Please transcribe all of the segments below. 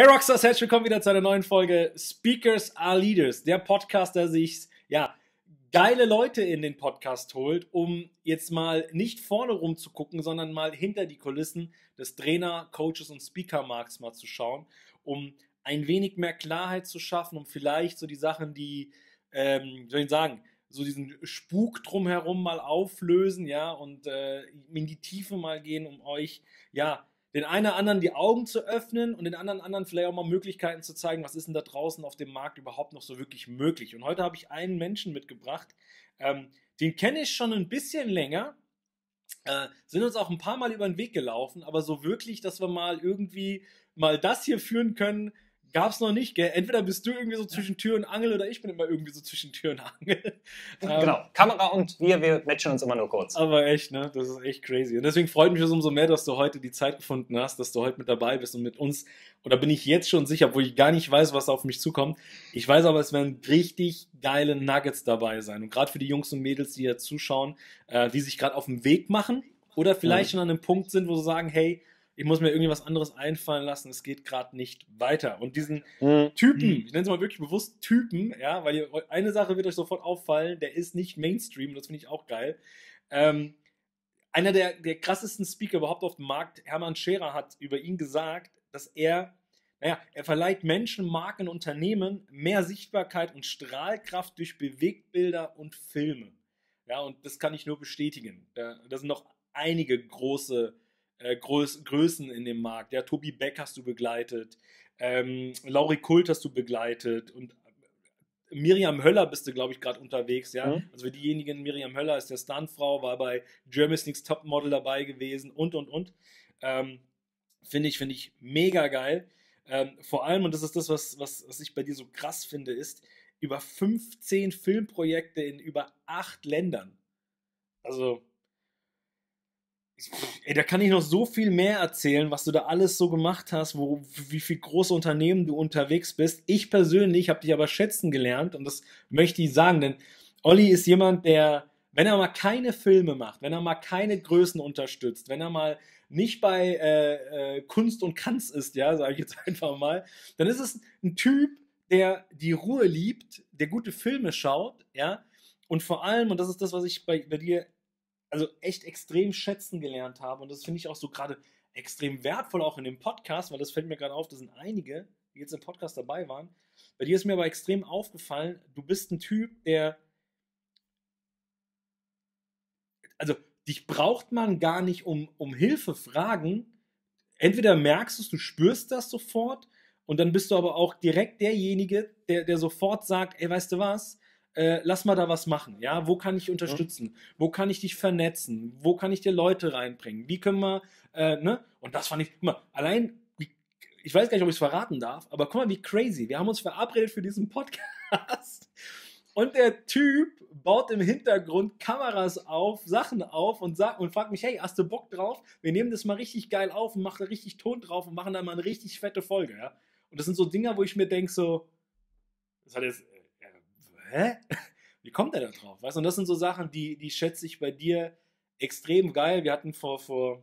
Hey Rockstars, herzlich willkommen wieder zu einer neuen Folge Speakers are Leaders, der Podcast, der sich ja geile Leute in den Podcast holt, um jetzt mal nicht vorne rum zu gucken, sondern mal hinter die Kulissen des Trainer, Coaches und Speaker-Markts mal zu schauen, um ein wenig mehr Klarheit zu schaffen, um vielleicht so die Sachen, die, ähm, soll ich sagen, so diesen Spuk drumherum mal auflösen, ja, und äh, in die Tiefe mal gehen, um euch, ja, den einen oder anderen die Augen zu öffnen und den anderen anderen vielleicht auch mal Möglichkeiten zu zeigen, was ist denn da draußen auf dem Markt überhaupt noch so wirklich möglich. Und heute habe ich einen Menschen mitgebracht, ähm, den kenne ich schon ein bisschen länger, äh, sind uns auch ein paar Mal über den Weg gelaufen, aber so wirklich, dass wir mal irgendwie mal das hier führen können, Gab es noch nicht, gell? Entweder bist du irgendwie so zwischen Tür und Angel oder ich bin immer irgendwie so zwischen Tür und Angel. Genau, Kamera und wir, wir matchen uns immer nur kurz. Aber echt, ne? Das ist echt crazy. Und deswegen freut mich es umso mehr, dass du heute die Zeit gefunden hast, dass du heute mit dabei bist und mit uns, oder bin ich jetzt schon sicher, obwohl ich gar nicht weiß, was auf mich zukommt. Ich weiß aber, es werden richtig geile Nuggets dabei sein. Und gerade für die Jungs und Mädels, die hier zuschauen, äh, die sich gerade auf dem Weg machen oder vielleicht mhm. schon an einem Punkt sind, wo sie sagen, hey, ich muss mir irgendwie was anderes einfallen lassen, es geht gerade nicht weiter. Und diesen mhm. Typen, ich nenne es mal wirklich bewusst Typen, ja, weil ihr, eine Sache wird euch sofort auffallen, der ist nicht Mainstream, das finde ich auch geil. Ähm, einer der, der krassesten Speaker überhaupt auf dem Markt, Hermann Scherer, hat über ihn gesagt, dass er, naja, er verleiht Menschen, Marken, Unternehmen mehr Sichtbarkeit und Strahlkraft durch Bewegtbilder und Filme. Ja, und das kann ich nur bestätigen. Da, da sind noch einige große äh, Größ Größen in dem Markt. Ja, Tobi Beck hast du begleitet, ähm, Lauri Kult hast du begleitet und äh, Miriam Höller bist du, glaube ich, gerade unterwegs, ja. Mhm. Also für diejenigen, Miriam Höller ist der Stuntfrau, war bei Germany's Next Topmodel dabei gewesen und und und. Ähm, finde ich, finde ich mega geil. Ähm, vor allem, und das ist das, was, was, was ich bei dir so krass finde, ist, über 15 Filmprojekte in über acht Ländern. Also, Ey, da kann ich noch so viel mehr erzählen, was du da alles so gemacht hast, wo, wie viele große Unternehmen du unterwegs bist. Ich persönlich habe dich aber schätzen gelernt und das möchte ich sagen, denn Olli ist jemand, der, wenn er mal keine Filme macht, wenn er mal keine Größen unterstützt, wenn er mal nicht bei äh, äh, Kunst und Kanz ist, ja, sage ich jetzt einfach mal, dann ist es ein Typ, der die Ruhe liebt, der gute Filme schaut, ja, und vor allem, und das ist das, was ich bei, bei dir also echt extrem schätzen gelernt habe. Und das finde ich auch so gerade extrem wertvoll, auch in dem Podcast, weil das fällt mir gerade auf, das sind einige, die jetzt im Podcast dabei waren. Bei dir ist mir aber extrem aufgefallen, du bist ein Typ, der. Also, dich braucht man gar nicht um, um Hilfe fragen. Entweder merkst du es, du spürst das sofort, und dann bist du aber auch direkt derjenige, der, der sofort sagt, ey, weißt du was, äh, lass mal da was machen. Ja, wo kann ich unterstützen? Wo kann ich dich vernetzen? Wo kann ich dir Leute reinbringen? Wie können wir, äh, ne? Und das fand ich, guck mal, allein, ich weiß gar nicht, ob ich es verraten darf, aber guck mal, wie crazy. Wir haben uns verabredet für diesen Podcast. Und der Typ baut im Hintergrund Kameras auf, Sachen auf und sagt und fragt mich, hey, hast du Bock drauf? Wir nehmen das mal richtig geil auf und machen da richtig Ton drauf und machen dann mal eine richtig fette Folge, ja? Und das sind so Dinger, wo ich mir denke, so, das hat jetzt hä? Wie kommt er da drauf? Weißt? Und das sind so Sachen, die, die schätze ich bei dir extrem geil. Wir hatten vor, vor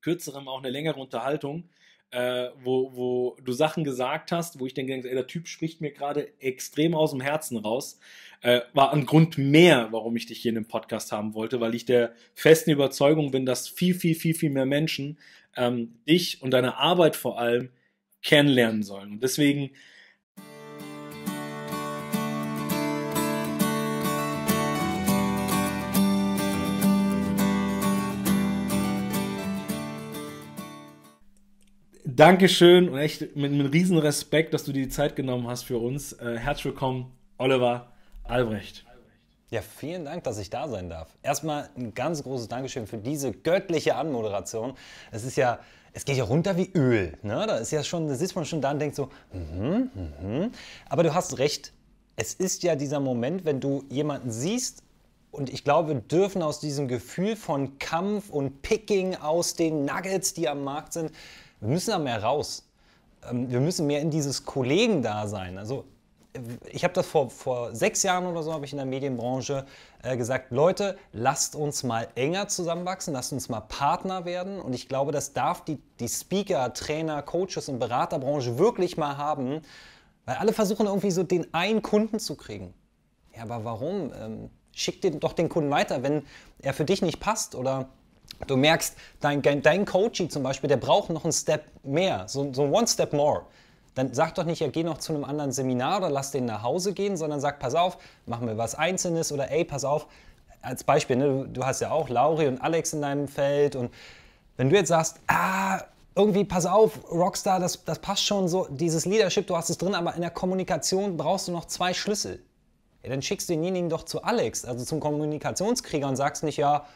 kürzerem auch eine längere Unterhaltung, äh, wo, wo du Sachen gesagt hast, wo ich denke, ey, der Typ spricht mir gerade extrem aus dem Herzen raus. Äh, war ein Grund mehr, warum ich dich hier in dem Podcast haben wollte, weil ich der festen Überzeugung bin, dass viel, viel, viel, viel mehr Menschen ähm, dich und deine Arbeit vor allem kennenlernen sollen. Und deswegen Dankeschön und echt mit einem riesen Respekt, dass du dir die Zeit genommen hast für uns. Äh, herzlich willkommen, Oliver Albrecht. Ja, vielen Dank, dass ich da sein darf. Erstmal ein ganz großes Dankeschön für diese göttliche Anmoderation. Es ist ja, es geht ja runter wie Öl. Ne? Da ist ja schon, da sitzt man schon da und denkt so, mhm, mhm. Aber du hast recht. Es ist ja dieser Moment, wenn du jemanden siehst und ich glaube, wir dürfen aus diesem Gefühl von Kampf und Picking aus den Nuggets, die am Markt sind, wir müssen da mehr raus. Ähm, wir müssen mehr in dieses Kollegen-Dasein. Also ich habe das vor, vor sechs Jahren oder so, habe ich in der Medienbranche äh, gesagt, Leute, lasst uns mal enger zusammenwachsen, lasst uns mal Partner werden. Und ich glaube, das darf die, die Speaker, Trainer, Coaches und Beraterbranche wirklich mal haben, weil alle versuchen irgendwie so den einen Kunden zu kriegen. Ja, aber warum? Ähm, schick dir doch den Kunden weiter, wenn er für dich nicht passt oder du merkst, dein, dein Coachie zum Beispiel, der braucht noch einen Step mehr, so, so one step more dann sag doch nicht, ja, geh noch zu einem anderen Seminar oder lass den nach Hause gehen, sondern sag, pass auf, machen wir was Einzelnes oder ey, pass auf, als Beispiel, ne, du hast ja auch Lauri und Alex in deinem Feld und wenn du jetzt sagst, ah, irgendwie, pass auf, Rockstar, das, das passt schon so, dieses Leadership, du hast es drin, aber in der Kommunikation brauchst du noch zwei Schlüssel. Ja, dann schickst du denjenigen doch zu Alex, also zum Kommunikationskrieger und sagst nicht, ja,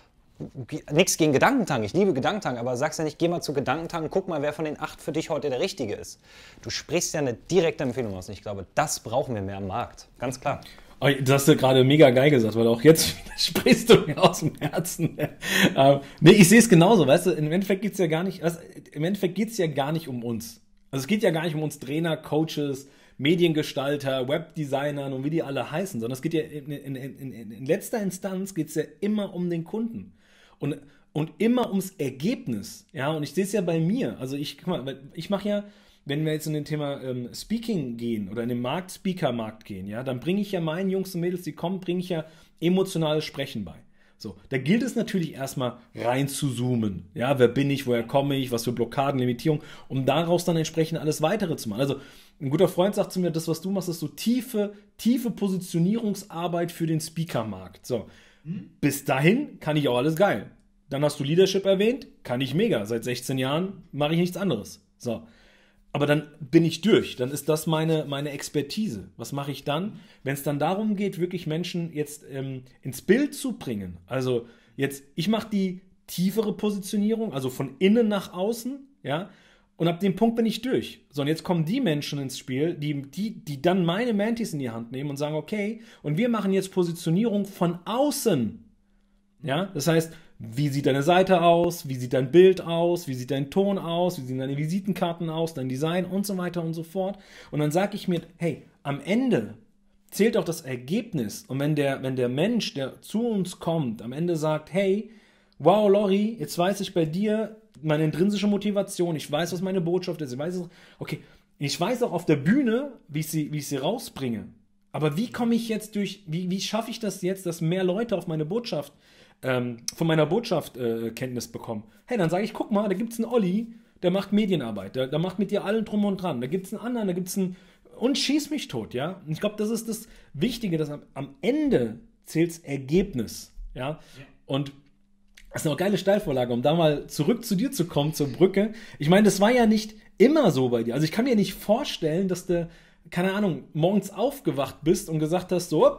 nichts gegen Gedankentank, ich liebe Gedankentank, aber sagst ja nicht, geh mal zu Gedankentank, guck mal, wer von den acht für dich heute der Richtige ist. Du sprichst ja eine direkte Empfehlung aus und ich glaube, das brauchen wir mehr am Markt, ganz klar. Das hast du gerade mega geil gesagt, weil auch jetzt sprichst du mir aus dem Herzen. ähm, nee, ich sehe es genauso, weißt du, im Endeffekt geht es ja gar nicht, also, im Endeffekt geht ja gar nicht um uns. Also es geht ja gar nicht um uns Trainer, Coaches, Mediengestalter, Webdesignern und wie die alle heißen, sondern es geht ja in, in, in, in letzter Instanz geht es ja immer um den Kunden. Und, und immer ums Ergebnis. Ja, und ich sehe es ja bei mir. Also ich, guck mal, ich mache ja, wenn wir jetzt in den Thema ähm, Speaking gehen oder in den Markt, Speaker-Markt gehen, ja, dann bringe ich ja meinen Jungs und Mädels, die kommen, bringe ich ja emotionales Sprechen bei. So, da gilt es natürlich erstmal rein zu zoomen. Ja, wer bin ich, woher komme ich, was für Blockaden, Limitierungen, um daraus dann entsprechend alles weitere zu machen. Also, ein guter Freund sagt zu mir, das, was du machst, ist so tiefe, tiefe Positionierungsarbeit für den Speaker-Markt. So, bis dahin kann ich auch alles geil. Dann hast du Leadership erwähnt, kann ich mega. Seit 16 Jahren mache ich nichts anderes. So. Aber dann bin ich durch. Dann ist das meine, meine Expertise. Was mache ich dann? Wenn es dann darum geht, wirklich Menschen jetzt ähm, ins Bild zu bringen. Also jetzt, ich mache die tiefere Positionierung, also von innen nach außen, ja. Und ab dem Punkt bin ich durch. So, und jetzt kommen die Menschen ins Spiel, die, die, die dann meine Mantis in die Hand nehmen und sagen, okay, und wir machen jetzt Positionierung von außen. Ja, das heißt, wie sieht deine Seite aus, wie sieht dein Bild aus, wie sieht dein Ton aus, wie sehen deine Visitenkarten aus, dein Design und so weiter und so fort. Und dann sage ich mir, hey, am Ende zählt auch das Ergebnis. Und wenn der, wenn der Mensch, der zu uns kommt, am Ende sagt, hey, wow, Lori, jetzt weiß ich bei dir, meine intrinsische Motivation, ich weiß, was meine Botschaft ist, ich weiß, okay, ich weiß auch auf der Bühne, wie ich sie, wie ich sie rausbringe. Aber wie komme ich jetzt durch, wie, wie schaffe ich das jetzt, dass mehr Leute auf meine Botschaft, ähm, von meiner Botschaft äh, Kenntnis bekommen? Hey, dann sage ich, guck mal, da gibt es einen Olli, der macht Medienarbeit, der, der macht mit dir allen drum und dran. Da gibt es einen anderen, da gibt es einen, und schieß mich tot, ja. Und ich glaube, das ist das Wichtige, dass am, am Ende zählt das Ergebnis, ja. ja. Und das ist eine geile Steilvorlage, um da mal zurück zu dir zu kommen, zur Brücke. Ich meine, das war ja nicht immer so bei dir. Also ich kann mir nicht vorstellen, dass du, keine Ahnung, morgens aufgewacht bist und gesagt hast, so,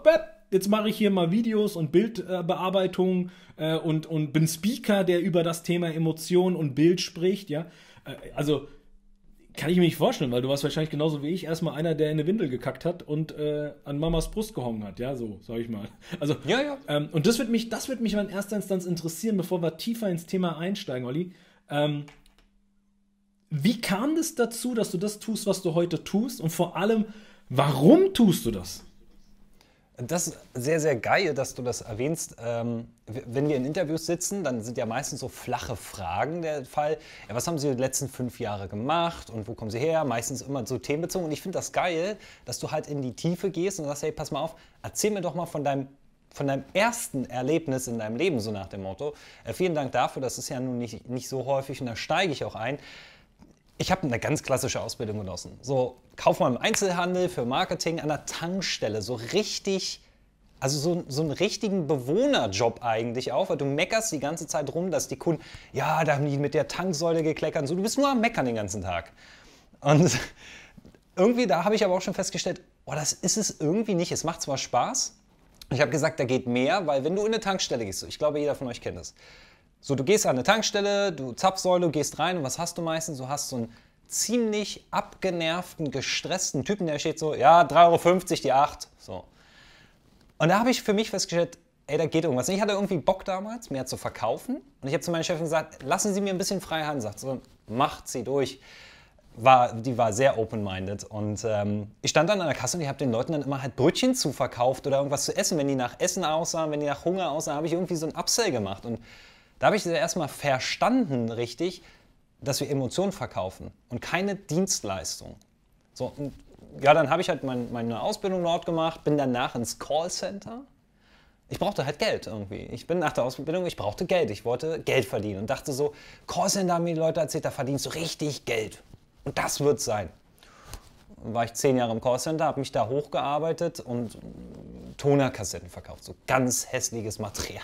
jetzt mache ich hier mal Videos und Bildbearbeitung äh, und, und bin Speaker, der über das Thema Emotion und Bild spricht, ja. Äh, also kann ich mir nicht vorstellen, weil du warst wahrscheinlich genauso wie ich erstmal einer, der in eine Windel gekackt hat und äh, an Mamas Brust gehongen hat, ja, so, sag ich mal. Also, ja, ja. Ähm, und das wird mich, das wird mich in erster Instanz interessieren, bevor wir tiefer ins Thema einsteigen, Olli. Ähm, wie kam das dazu, dass du das tust, was du heute tust? Und vor allem, warum tust du das? Das ist sehr, sehr geil, dass du das erwähnst. Ähm, wenn wir in Interviews sitzen, dann sind ja meistens so flache Fragen der Fall. Ja, was haben Sie die letzten fünf Jahre gemacht und wo kommen Sie her? Meistens immer so themenbezogen. Und ich finde das geil, dass du halt in die Tiefe gehst und sagst, hey, pass mal auf, erzähl mir doch mal von deinem von deinem ersten Erlebnis in deinem Leben, so nach dem Motto. Äh, vielen Dank dafür, das ist ja nun nicht, nicht so häufig und da steige ich auch ein. Ich habe eine ganz klassische Ausbildung genossen. So Kaufmann im Einzelhandel für Marketing an der Tankstelle. So richtig, also so, so einen richtigen Bewohnerjob eigentlich auch, weil du meckerst die ganze Zeit rum, dass die Kunden, ja, da haben die mit der Tanksäule gekleckert so. Du bist nur am Meckern den ganzen Tag. Und irgendwie, da habe ich aber auch schon festgestellt, oh, das ist es irgendwie nicht. Es macht zwar Spaß. Ich habe gesagt, da geht mehr, weil wenn du in eine Tankstelle gehst, ich glaube, jeder von euch kennt das, so, du gehst an eine Tankstelle, du Zapfsäule, gehst rein und was hast du meistens? Du hast so einen ziemlich abgenervten, gestressten Typen, der steht so, ja, 3,50 Euro die 8. So. Und da habe ich für mich festgestellt, ey, da geht irgendwas. Ich hatte irgendwie Bock damals, mehr zu verkaufen. Und ich habe zu meiner Chefin gesagt, lassen Sie mir ein bisschen Freiheit. Sagt so, macht sie durch. war, die war sehr open-minded. Und ähm, ich stand dann an der Kasse und ich habe den Leuten dann immer halt Brötchen zuverkauft oder irgendwas zu essen. Wenn die nach Essen aussahen, wenn die nach Hunger aussahen, habe ich irgendwie so ein Upsell gemacht. Und da habe ich erstmal verstanden, richtig, dass wir Emotionen verkaufen und keine Dienstleistung. So, und ja, dann habe ich halt mein, meine Ausbildung dort gemacht, bin danach ins Callcenter. Ich brauchte halt Geld irgendwie. Ich bin nach der Ausbildung, ich brauchte Geld. Ich wollte Geld verdienen und dachte so, Callcenter haben mir die Leute erzählt, da verdienst du richtig Geld. Und das wird sein. Dann war ich zehn Jahre im Callcenter, habe mich da hochgearbeitet und Tonerkassetten verkauft. So ganz hässliches Material.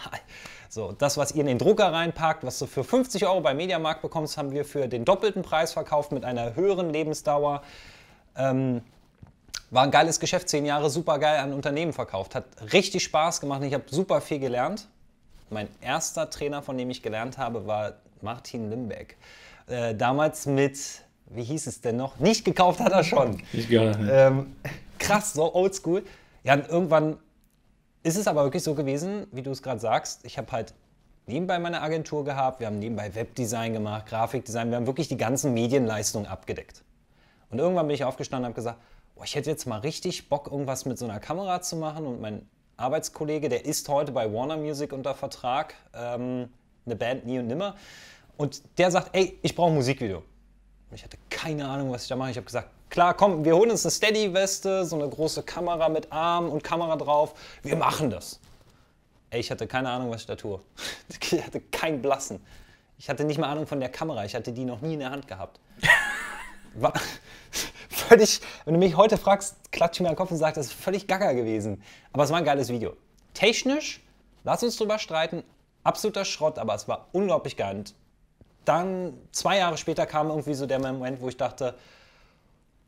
So, das, was ihr in den Drucker reinpackt, was du für 50 Euro beim Mediamarkt bekommst, haben wir für den doppelten Preis verkauft mit einer höheren Lebensdauer. Ähm, war ein geiles Geschäft, zehn Jahre super geil an Unternehmen verkauft. Hat richtig Spaß gemacht ich habe super viel gelernt. Mein erster Trainer, von dem ich gelernt habe, war Martin Limbeck. Äh, damals mit wie hieß es denn noch? Nicht gekauft hat er schon. Ich gar ähm, krass, so oldschool. Ja, und irgendwann ist es aber wirklich so gewesen, wie du es gerade sagst. Ich habe halt nebenbei meine Agentur gehabt, wir haben nebenbei Webdesign gemacht, Grafikdesign, wir haben wirklich die ganzen Medienleistungen abgedeckt. Und irgendwann bin ich aufgestanden und habe gesagt, oh, ich hätte jetzt mal richtig Bock, irgendwas mit so einer Kamera zu machen. Und mein Arbeitskollege, der ist heute bei Warner Music unter Vertrag, ähm, eine Band Nie und Nimmer. Und der sagt, ey, ich brauche ein Musikvideo. Ich hatte keine Ahnung, was ich da mache. Ich habe gesagt, klar, komm, wir holen uns eine Steady-Weste, so eine große Kamera mit Arm und Kamera drauf. Wir machen das. Ey, ich hatte keine Ahnung, was ich da tue. Ich hatte keinen Blassen. Ich hatte nicht mal Ahnung von der Kamera. Ich hatte die noch nie in der Hand gehabt. War völlig, wenn du mich heute fragst, klatsche ich mir den Kopf und sage, das ist völlig gaga gewesen. Aber es war ein geiles Video. Technisch, lass uns drüber streiten, absoluter Schrott, aber es war unglaublich geil. Und dann, zwei Jahre später, kam irgendwie so der Moment, wo ich dachte,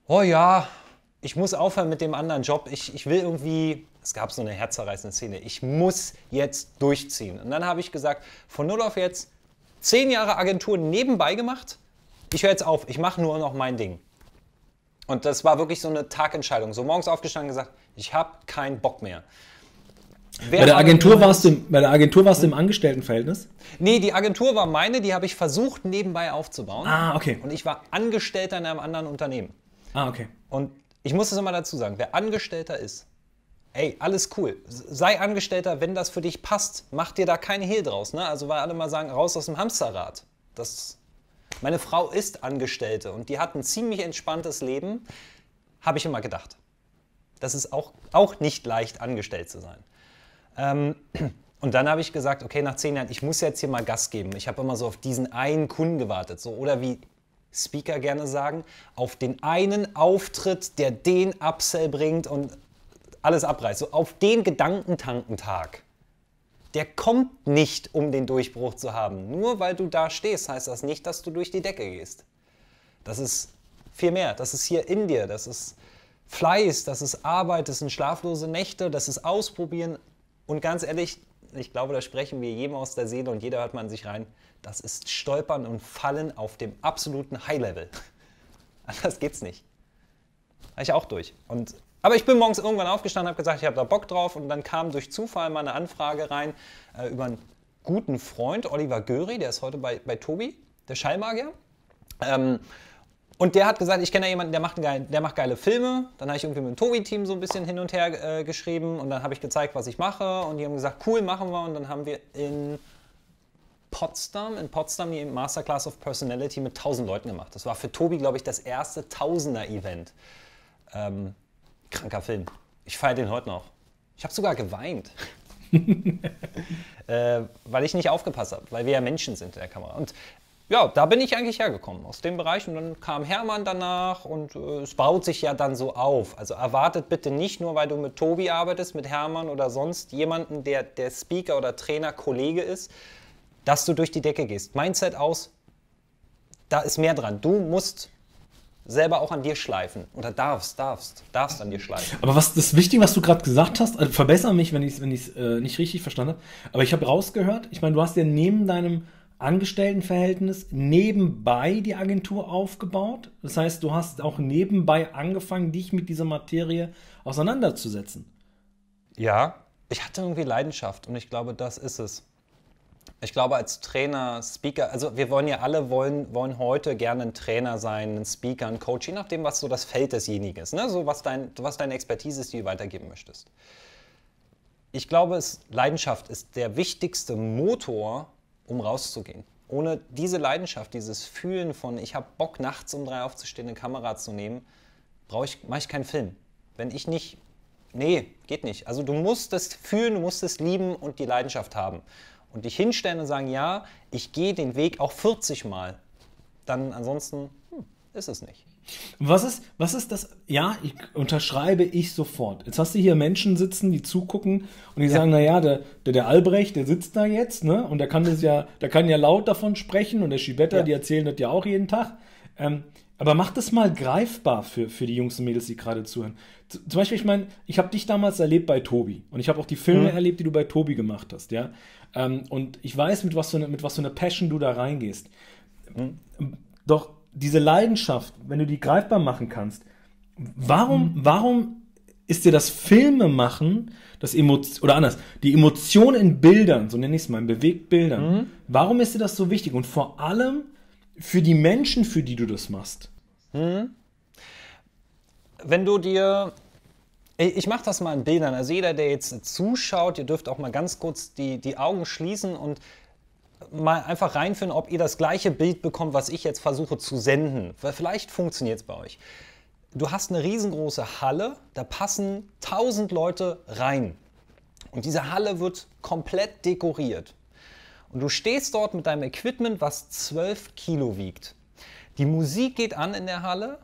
oh ja, ich muss aufhören mit dem anderen Job. Ich, ich will irgendwie, es gab so eine herzerreißende Szene, ich muss jetzt durchziehen. Und dann habe ich gesagt, von null auf jetzt, zehn Jahre Agentur nebenbei gemacht. Ich höre jetzt auf, ich mache nur noch mein Ding. Und das war wirklich so eine Tagentscheidung. So morgens aufgestanden und gesagt, ich habe keinen Bock mehr. Wer bei, der Agentur warst du, bei der Agentur warst du im Angestelltenverhältnis? Nee, die Agentur war meine, die habe ich versucht nebenbei aufzubauen. Ah, okay. Und ich war Angestellter in einem anderen Unternehmen. Ah, okay. Und ich muss es immer dazu sagen, wer Angestellter ist, ey, alles cool. Sei Angestellter, wenn das für dich passt. Mach dir da keine Hehl draus. Ne? Also weil alle mal sagen, raus aus dem Hamsterrad. Das, meine Frau ist Angestellte und die hat ein ziemlich entspanntes Leben, habe ich immer gedacht. Das ist auch, auch nicht leicht, angestellt zu sein. Ähm, und dann habe ich gesagt, okay, nach zehn Jahren, ich muss jetzt hier mal Gas geben. Ich habe immer so auf diesen einen Kunden gewartet. So, oder wie Speaker gerne sagen, auf den einen Auftritt, der den Upsell bringt und alles abreißt. So auf den Gedankentankentag. Der kommt nicht, um den Durchbruch zu haben. Nur weil du da stehst, heißt das nicht, dass du durch die Decke gehst. Das ist viel mehr. Das ist hier in dir. Das ist Fleiß, das ist Arbeit, das sind schlaflose Nächte, das ist Ausprobieren, und ganz ehrlich, ich glaube, da sprechen wir jedem aus der Seele und jeder hört man sich rein. Das ist Stolpern und Fallen auf dem absoluten High-Level. Anders geht's nicht. Habe ich auch durch. Und, aber ich bin morgens irgendwann aufgestanden, habe gesagt, ich habe da Bock drauf und dann kam durch Zufall mal eine Anfrage rein äh, über einen guten Freund, Oliver Göri, der ist heute bei, bei Tobi, der Schallmagier. Ähm, und der hat gesagt, ich kenne da jemanden, der macht, geil, der macht geile Filme. Dann habe ich irgendwie mit dem Tobi-Team so ein bisschen hin und her äh, geschrieben und dann habe ich gezeigt, was ich mache. Und die haben gesagt, cool, machen wir. Und dann haben wir in Potsdam, in Potsdam die Masterclass of Personality mit 1000 Leuten gemacht. Das war für Tobi, glaube ich, das erste Tausender-Event. Ähm, kranker Film. Ich feiere den heute noch. Ich habe sogar geweint. äh, weil ich nicht aufgepasst habe, weil wir ja Menschen sind in der Kamera. Und ja, da bin ich eigentlich hergekommen, aus dem Bereich. Und dann kam Hermann danach und äh, es baut sich ja dann so auf. Also erwartet bitte nicht nur, weil du mit Tobi arbeitest, mit Hermann oder sonst jemanden, der der Speaker oder Trainer, Kollege ist, dass du durch die Decke gehst. Mindset aus, da ist mehr dran. Du musst selber auch an dir schleifen. Oder darfst, darfst, darfst an dir schleifen. Aber was das Wichtige, was du gerade gesagt hast, also verbessere mich, wenn ich es wenn äh, nicht richtig verstanden habe, aber ich habe rausgehört, ich meine, du hast ja neben deinem Angestelltenverhältnis nebenbei die Agentur aufgebaut. Das heißt, du hast auch nebenbei angefangen, dich mit dieser Materie auseinanderzusetzen. Ja, ich hatte irgendwie Leidenschaft und ich glaube, das ist es. Ich glaube, als Trainer, Speaker, also wir wollen ja alle wollen, wollen heute gerne ein Trainer sein, ein Speaker, ein Coach, je nachdem, was so das Feld desjenigen ist, ne? so was, dein, was deine Expertise ist, die du weitergeben möchtest. Ich glaube, es, Leidenschaft ist der wichtigste Motor, um rauszugehen. Ohne diese Leidenschaft, dieses Fühlen von, ich habe Bock, nachts um drei aufzustehen, eine Kamera zu nehmen, ich, mache ich keinen Film. Wenn ich nicht, nee, geht nicht. Also du musst es fühlen, du musst es lieben und die Leidenschaft haben und dich hinstellen und sagen, ja, ich gehe den Weg auch 40 Mal, dann ansonsten hm, ist es nicht. Was ist, was ist das? Ja, ich unterschreibe ich sofort. Jetzt hast du hier Menschen sitzen, die zugucken und die ja. sagen, naja, der, der, der Albrecht, der sitzt da jetzt, ne? Und der kann das ja, der kann ja laut davon sprechen und der Schibetta, ja. die erzählen das ja auch jeden Tag. Ähm, aber mach das mal greifbar für, für die Jungs und Mädels, die gerade zuhören. Zum Beispiel, ich meine, ich habe dich damals erlebt bei Tobi und ich habe auch die Filme mhm. erlebt, die du bei Tobi gemacht hast, ja. Ähm, und ich weiß, mit was, für eine, mit was für eine Passion du da reingehst. Mhm. Doch diese Leidenschaft, wenn du die greifbar machen kannst, warum, mhm. warum ist dir das Filme machen, das Emotion, oder anders, die Emotion in Bildern, so nenne ich es mal, in Bewegtbildern, mhm. warum ist dir das so wichtig? Und vor allem für die Menschen, für die du das machst. Mhm. Wenn du dir ich mache das mal in Bildern. Also jeder, der jetzt zuschaut, ihr dürft auch mal ganz kurz die, die Augen schließen und mal einfach reinführen, ob ihr das gleiche Bild bekommt, was ich jetzt versuche zu senden. Weil vielleicht funktioniert es bei euch. Du hast eine riesengroße Halle, da passen 1000 Leute rein. Und diese Halle wird komplett dekoriert. Und du stehst dort mit deinem Equipment, was 12 Kilo wiegt. Die Musik geht an in der Halle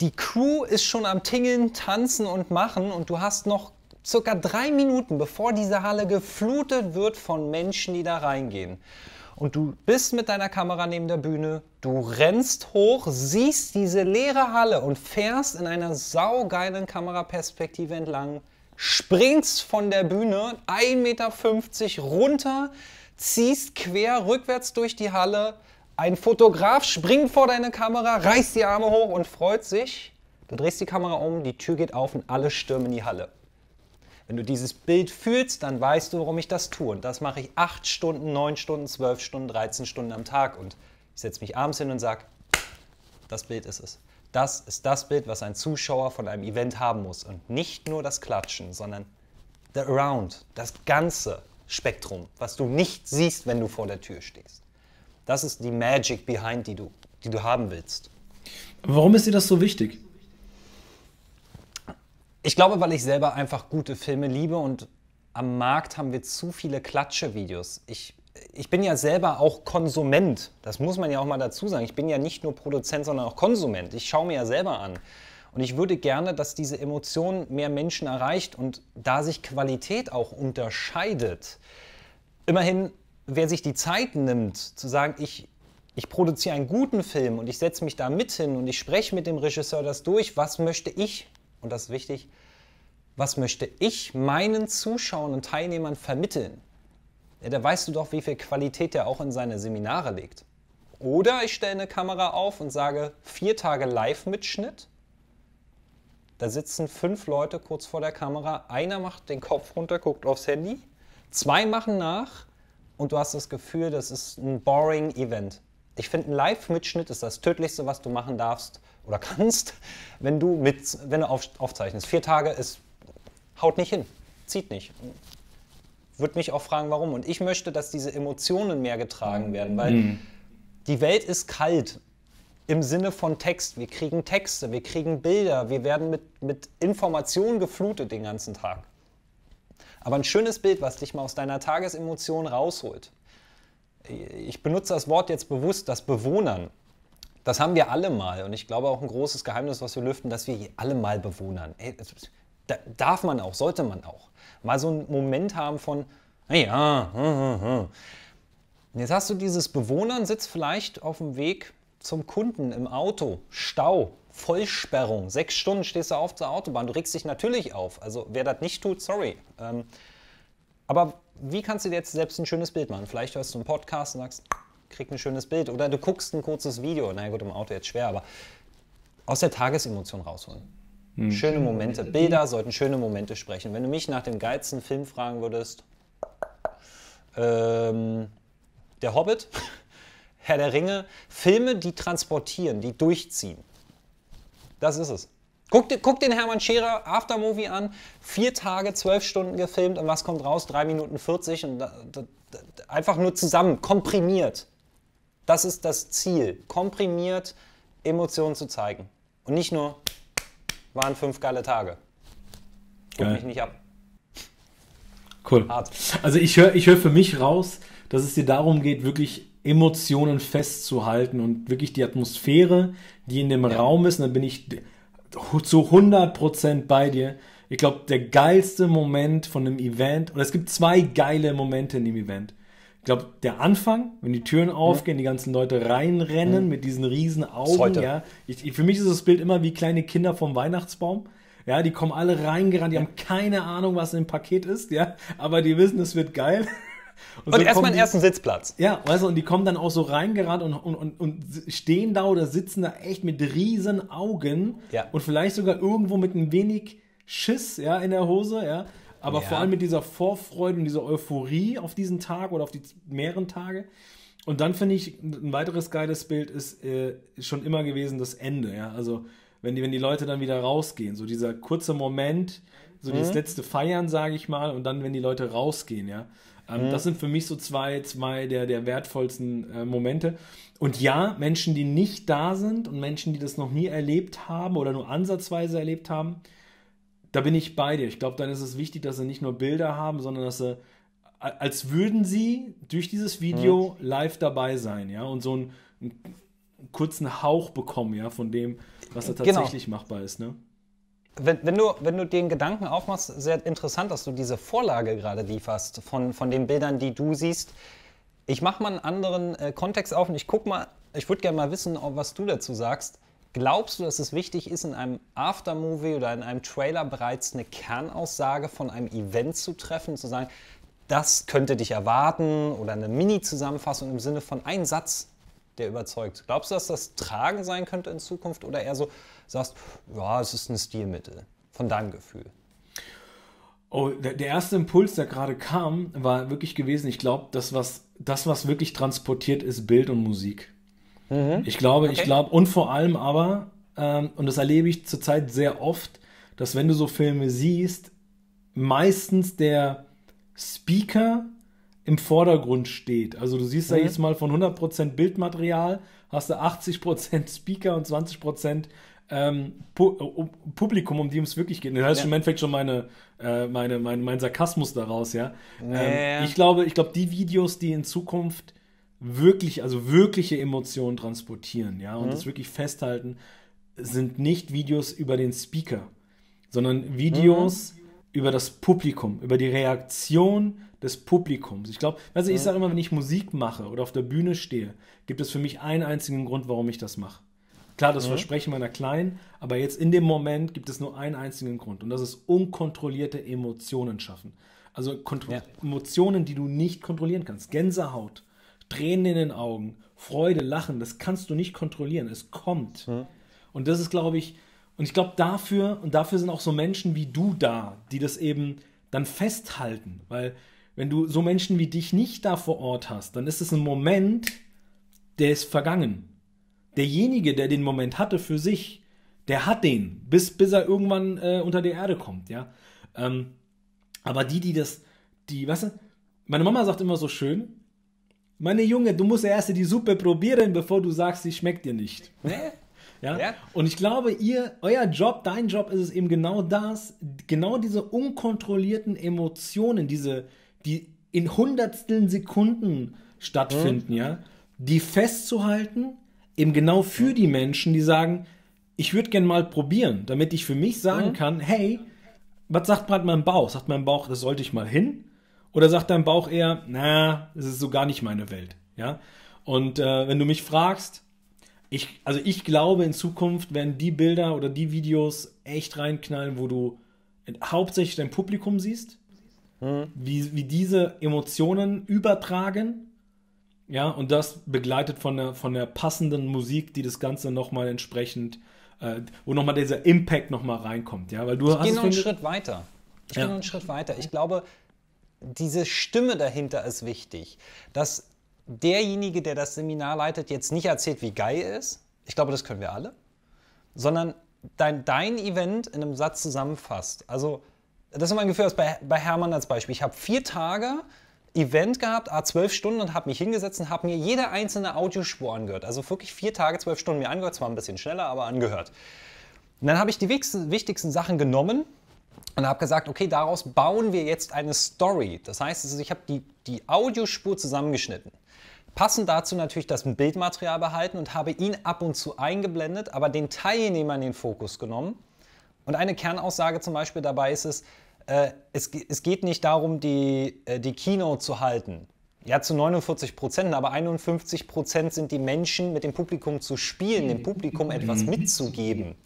die Crew ist schon am Tingeln, Tanzen und Machen und du hast noch circa drei Minuten, bevor diese Halle geflutet wird von Menschen, die da reingehen. Und du bist mit deiner Kamera neben der Bühne, du rennst hoch, siehst diese leere Halle und fährst in einer saugeilen Kameraperspektive entlang, springst von der Bühne 1,50 Meter runter, ziehst quer rückwärts durch die Halle, ein Fotograf springt vor deine Kamera, reißt die Arme hoch und freut sich. Du drehst die Kamera um, die Tür geht auf und alle stürmen in die Halle. Wenn du dieses Bild fühlst, dann weißt du, warum ich das tue. Und das mache ich acht Stunden, neun Stunden, zwölf Stunden, 13 Stunden am Tag. Und ich setze mich abends hin und sage, das Bild ist es. Das ist das Bild, was ein Zuschauer von einem Event haben muss. Und nicht nur das Klatschen, sondern the around, das ganze Spektrum, was du nicht siehst, wenn du vor der Tür stehst. Das ist die Magic behind, die du, die du haben willst. Warum ist dir das so wichtig? Ich glaube, weil ich selber einfach gute Filme liebe und am Markt haben wir zu viele Klatsche-Videos. Ich, ich bin ja selber auch Konsument. Das muss man ja auch mal dazu sagen. Ich bin ja nicht nur Produzent, sondern auch Konsument. Ich schaue mir ja selber an. Und ich würde gerne, dass diese Emotion mehr Menschen erreicht und da sich Qualität auch unterscheidet. Immerhin wer sich die Zeit nimmt, zu sagen, ich, ich produziere einen guten Film und ich setze mich da mit hin und ich spreche mit dem Regisseur das durch, was möchte ich, und das ist wichtig, was möchte ich meinen Zuschauern und Teilnehmern vermitteln? Ja, da weißt du doch, wie viel Qualität der auch in seine Seminare legt. Oder ich stelle eine Kamera auf und sage, vier Tage Live-Mitschnitt. Da sitzen fünf Leute kurz vor der Kamera. Einer macht den Kopf runter, guckt aufs Handy. Zwei machen nach und du hast das Gefühl, das ist ein boring Event. Ich finde, ein Live-Mitschnitt ist das Tödlichste, was du machen darfst oder kannst, wenn du, mit, wenn du auf, aufzeichnest. Vier Tage ist, haut nicht hin, zieht nicht. Würde mich auch fragen, warum. Und ich möchte, dass diese Emotionen mehr getragen werden, weil mhm. die Welt ist kalt im Sinne von Text. Wir kriegen Texte, wir kriegen Bilder, wir werden mit, mit Informationen geflutet den ganzen Tag. Aber ein schönes Bild, was dich mal aus deiner Tagesemotion rausholt. Ich benutze das Wort jetzt bewusst, das Bewohnern. Das haben wir alle mal. Und ich glaube auch ein großes Geheimnis, was wir lüften, dass wir alle mal bewohnern. Ey, darf man auch, sollte man auch. Mal so einen Moment haben von, ja, hm, hm, hm. jetzt hast du dieses Bewohnern, sitzt vielleicht auf dem Weg zum Kunden im Auto, Stau, Vollsperrung, sechs Stunden stehst du auf zur Autobahn, du regst dich natürlich auf. Also wer das nicht tut, sorry. Ähm, aber wie kannst du dir jetzt selbst ein schönes Bild machen? Vielleicht hörst du einen Podcast und sagst, krieg ein schönes Bild. Oder du guckst ein kurzes Video. Na gut, im Auto jetzt schwer, aber aus der Tagesemotion rausholen. Hm. Schöne Momente. Bilder sollten schöne Momente sprechen. Wenn du mich nach dem geilsten Film fragen würdest, ähm, Der Hobbit, Herr der Ringe, Filme, die transportieren, die durchziehen. Das ist es. Guck, guck den Hermann Scherer Aftermovie an, vier Tage, zwölf Stunden gefilmt und was kommt raus? Drei Minuten 40 und da, da, da, einfach nur zusammen, komprimiert. Das ist das Ziel, komprimiert Emotionen zu zeigen. Und nicht nur, waren fünf geile Tage. Guck Geil. mich nicht ab. Cool. Hart. Also ich höre ich hör für mich raus, dass es dir darum geht, wirklich Emotionen festzuhalten und wirklich die Atmosphäre, die in dem Raum ist, und dann bin ich zu 100% bei dir. Ich glaube, der geilste Moment von einem Event, und es gibt zwei geile Momente in dem Event. Ich glaube, der Anfang, wenn die Türen aufgehen, die ganzen Leute reinrennen mit diesen riesen Augen, ja. Ich, ich, für mich ist das Bild immer wie kleine Kinder vom Weihnachtsbaum. Ja, die kommen alle reingerannt, die haben keine Ahnung, was im Paket ist, ja, aber die wissen, es wird geil. Und so erstmal einen ersten Sitzplatz. ja, weißt du, und die kommen dann auch so reingerannt und, und, und, und stehen da oder sitzen da echt mit riesen Augen Ja. und vielleicht sogar irgendwo mit ein wenig Schiss, ja, in der Hose, ja. Aber Ja. vor allem mit dieser Vorfreude und dieser Euphorie auf diesen Tag oder auf die mehreren Tage. Und dann finde ich, ein weiteres geiles Bild ist, äh, schon immer gewesen das Ende, ja. Also, wenn die, wenn die Leute dann wieder rausgehen, so dieser kurze Moment, so Mhm. dieses letzte Feiern, sage ich mal, und dann, wenn die Leute rausgehen, ja. Ähm, Mhm. Das sind für mich so zwei, zwei der, der wertvollsten äh, Momente. Und ja, Menschen, die nicht da sind und Menschen, die das noch nie erlebt haben oder nur ansatzweise erlebt haben, da bin ich bei dir. Ich glaube, dann ist es wichtig, dass sie nicht nur Bilder haben, sondern dass sie, als würden sie durch dieses Video live dabei sein, ja, und so einen, einen kurzen Hauch bekommen, ja, von dem, was da Genau. tatsächlich machbar ist, ne? Wenn, wenn, du, wenn du den Gedanken aufmachst, sehr interessant, dass du diese Vorlage gerade lieferst von, von den Bildern, die du siehst. Ich mache mal einen anderen äh, Kontext auf und ich guck mal, ich würde gerne mal wissen, was du dazu sagst. Glaubst du, dass es wichtig ist, in einem Aftermovie oder in einem Trailer bereits eine Kernaussage von einem Event zu treffen, zu sagen, das könnte dich erwarten oder eine Mini-Zusammenfassung im Sinne von einem Satz, der überzeugt. Glaubst du, dass das tragen sein könnte in Zukunft oder eher so sagst, ja, es ist ein Stilmittel von deinem Gefühl? Oh, der, erste Impuls, der gerade kam, war wirklich gewesen, ich glaube, das was, das, was wirklich transportiert, ist Bild und Musik. Ich glaube, ich Okay. glaube, und vor allem aber, ähm, und das erlebe ich zurzeit sehr oft, dass wenn du so Filme siehst, meistens der Speaker im Vordergrund steht. Also du siehst da jetzt mal von 100% Bildmaterial, hast du 80% Speaker und 20% ähm, Pu um, Publikum, um die es wirklich geht. Da ist Ja. schon im Endeffekt schon meine, äh, meine, mein, mein Sarkasmus daraus, ja. Ja. Ähm, ich glaube, ich glaube, die Videos, die in Zukunft wirklich, also wirkliche Emotionen transportieren, ja, und das wirklich festhalten, sind nicht Videos über den Speaker, sondern Videos über das Publikum, über die Reaktion des Publikums. Ich glaube, also ich sage immer, wenn ich Musik mache oder auf der Bühne stehe, gibt es für mich einen einzigen Grund, warum ich das mache. Klar, das Versprechen meiner Kleinen, aber jetzt in dem Moment gibt es nur einen einzigen Grund und das ist unkontrollierte Emotionen schaffen. Also Kontro Ja. Emotionen, die du nicht kontrollieren kannst. Gänsehaut, Tränen in den Augen, Freude, Lachen, das kannst du nicht kontrollieren. Es kommt. Und das ist, glaube ich, und ich glaube dafür, und dafür sind auch so Menschen wie du da, die das eben dann festhalten. Weil wenn du so Menschen wie dich nicht da vor Ort hast, dann ist es ein Moment, der ist vergangen. Derjenige, der den Moment hatte für sich, der hat den, bis, bis er irgendwann äh, unter die Erde kommt, ja. Ähm, aber die, die das, die, weißt du, meine Mama sagt immer so schön, meine Junge, du musst erst die Suppe probieren, bevor du sagst, sie schmeckt dir nicht. Ja? Ja. Und ich glaube, ihr, euer Job, dein Job ist es eben genau das, genau diese unkontrollierten Emotionen, diese, die in hundertsteln Sekunden stattfinden, ja, die festzuhalten, eben genau für die Menschen, die sagen, ich würde gern mal probieren, damit ich für mich sagen kann, hey, was sagt gerade mein Bauch? Sagt mein Bauch, das sollte ich mal hin? Oder sagt dein Bauch eher, na, das ist so gar nicht meine Welt, ja? Und äh, wenn du mich fragst, ich, also ich glaube, in Zukunft werden die Bilder oder die Videos echt reinknallen, wo du hauptsächlich dein Publikum siehst, wie, wie diese Emotionen übertragen, ja, und das begleitet von der, von der passenden Musik, die das Ganze nochmal entsprechend, äh, wo nochmal dieser Impact nochmal reinkommt. Ja, weil du ich gehe noch einen Schritt weiter. Ich ja. gehe noch einen Schritt weiter. Ich glaube, diese Stimme dahinter ist wichtig. Dass derjenige, der das Seminar leitet, jetzt nicht erzählt, wie geil er ist. Ich glaube, das können wir alle. Sondern dein, dein Event in einem Satz zusammenfasst. Also, das ist mein Gefühl, bei, bei Hermann als Beispiel. Ich habe vier Tage, Event gehabt, ah, a 12 Stunden und habe mich hingesetzt und habe mir jede einzelne Audiospur angehört. Also wirklich vier Tage, zwölf Stunden mir angehört, zwar ein bisschen schneller, aber angehört. Und dann habe ich die wichtigsten Sachen genommen und habe gesagt, okay, daraus bauen wir jetzt eine Story. Das heißt, also ich habe die, die Audiospur zusammengeschnitten. Passend dazu natürlich das Bildmaterial behalten und habe ihn ab und zu eingeblendet, aber den Teilnehmer in den Fokus genommen. Und eine Kernaussage zum Beispiel dabei ist es, äh, es, es geht nicht darum, die, äh, die Keynote zu halten. Ja, zu 49 Prozent, aber 51 Prozent sind die Menschen, mit dem Publikum zu spielen, dem Publikum etwas mhm. mitzugeben.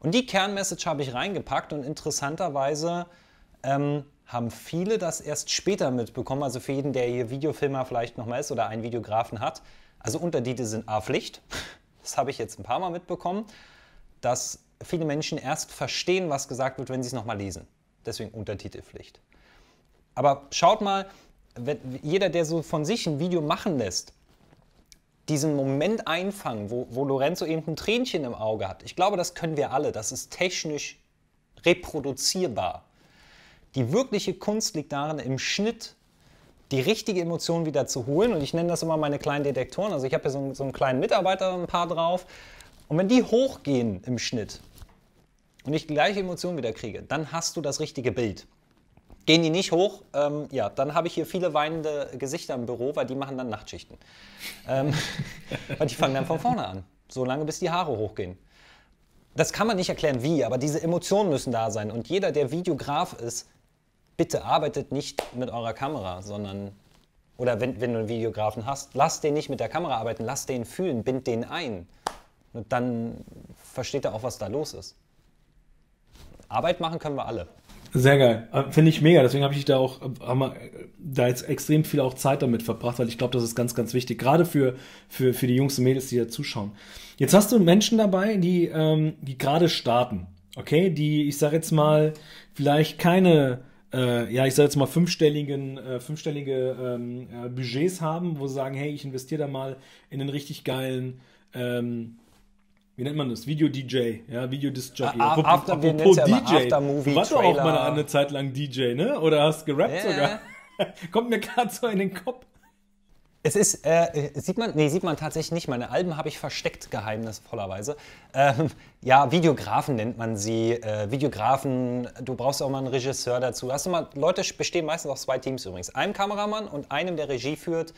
Und die Kernmessage habe ich reingepackt und interessanterweise ähm, haben viele das erst später mitbekommen. Also für jeden, der hier Videofilmer vielleicht nochmal ist oder einen Videografen hat. Also unter die, die sind A Pflicht. Das habe ich jetzt ein paar Mal mitbekommen, dass viele Menschen erst verstehen, was gesagt wird, wenn sie es nochmal lesen deswegen Untertitelpflicht. Aber schaut mal, wenn, jeder, der so von sich ein Video machen lässt, diesen Moment einfangen, wo, wo Lorenzo eben ein Tränchen im Auge hat. Ich glaube, das können wir alle. Das ist technisch reproduzierbar. Die wirkliche Kunst liegt darin, im Schnitt die richtige Emotion wieder zu holen. Und ich nenne das immer meine kleinen Detektoren. Also ich habe hier so einen, so einen kleinen Mitarbeiter, ein paar drauf. Und wenn die hochgehen im Schnitt, und ich die gleiche Emotion wieder kriege, dann hast du das richtige Bild. Gehen die nicht hoch, ähm, ja, dann habe ich hier viele weinende Gesichter im Büro, weil die machen dann Nachtschichten. Ähm, weil die fangen dann von vorne an, so lange bis die Haare hochgehen. Das kann man nicht erklären, wie, aber diese Emotionen müssen da sein. Und jeder, der Videograf ist, bitte arbeitet nicht mit eurer Kamera, sondern oder wenn, wenn, du einen Videografen hast, lass den nicht mit der Kamera arbeiten, lass den fühlen, bind den ein. Und dann versteht er auch, was da los ist. Arbeit machen können wir alle. Sehr geil. Äh, finde ich mega. Deswegen habe ich da auch äh, wir da jetzt extrem viel auch Zeit damit verbracht, weil ich glaube, das ist ganz, ganz wichtig. Gerade für, für, für die Jungs und Mädels, die da zuschauen. Jetzt hast du Menschen dabei, die, ähm, die gerade starten. Okay? Die, ich sage jetzt mal, vielleicht keine äh, ja, ich sage jetzt mal fünfstelligen, äh, fünfstellige ähm, äh, Budgets haben, wo sie sagen, hey, ich investiere da mal in einen richtig geilen ähm, wie nennt man das? Video-DJ, ja, Video-Disc-Jockey. Ah, apropos, apropos DJ, ja du warst doch auch mal eine Zeit lang DJ, ne? Oder hast gerappt yeah. sogar? Kommt mir gerade so in den Kopf. Es ist, äh, äh, sieht man, nee, sieht man tatsächlich nicht. Meine Alben habe ich versteckt, geheimnisvollerweise. Ähm, ja, Videografen nennt man sie. Äh, Videografen, du brauchst auch mal einen Regisseur dazu. Hast du mal, Leute bestehen meistens aus zwei Teams übrigens. Einem Kameramann und einem, der Regie führt.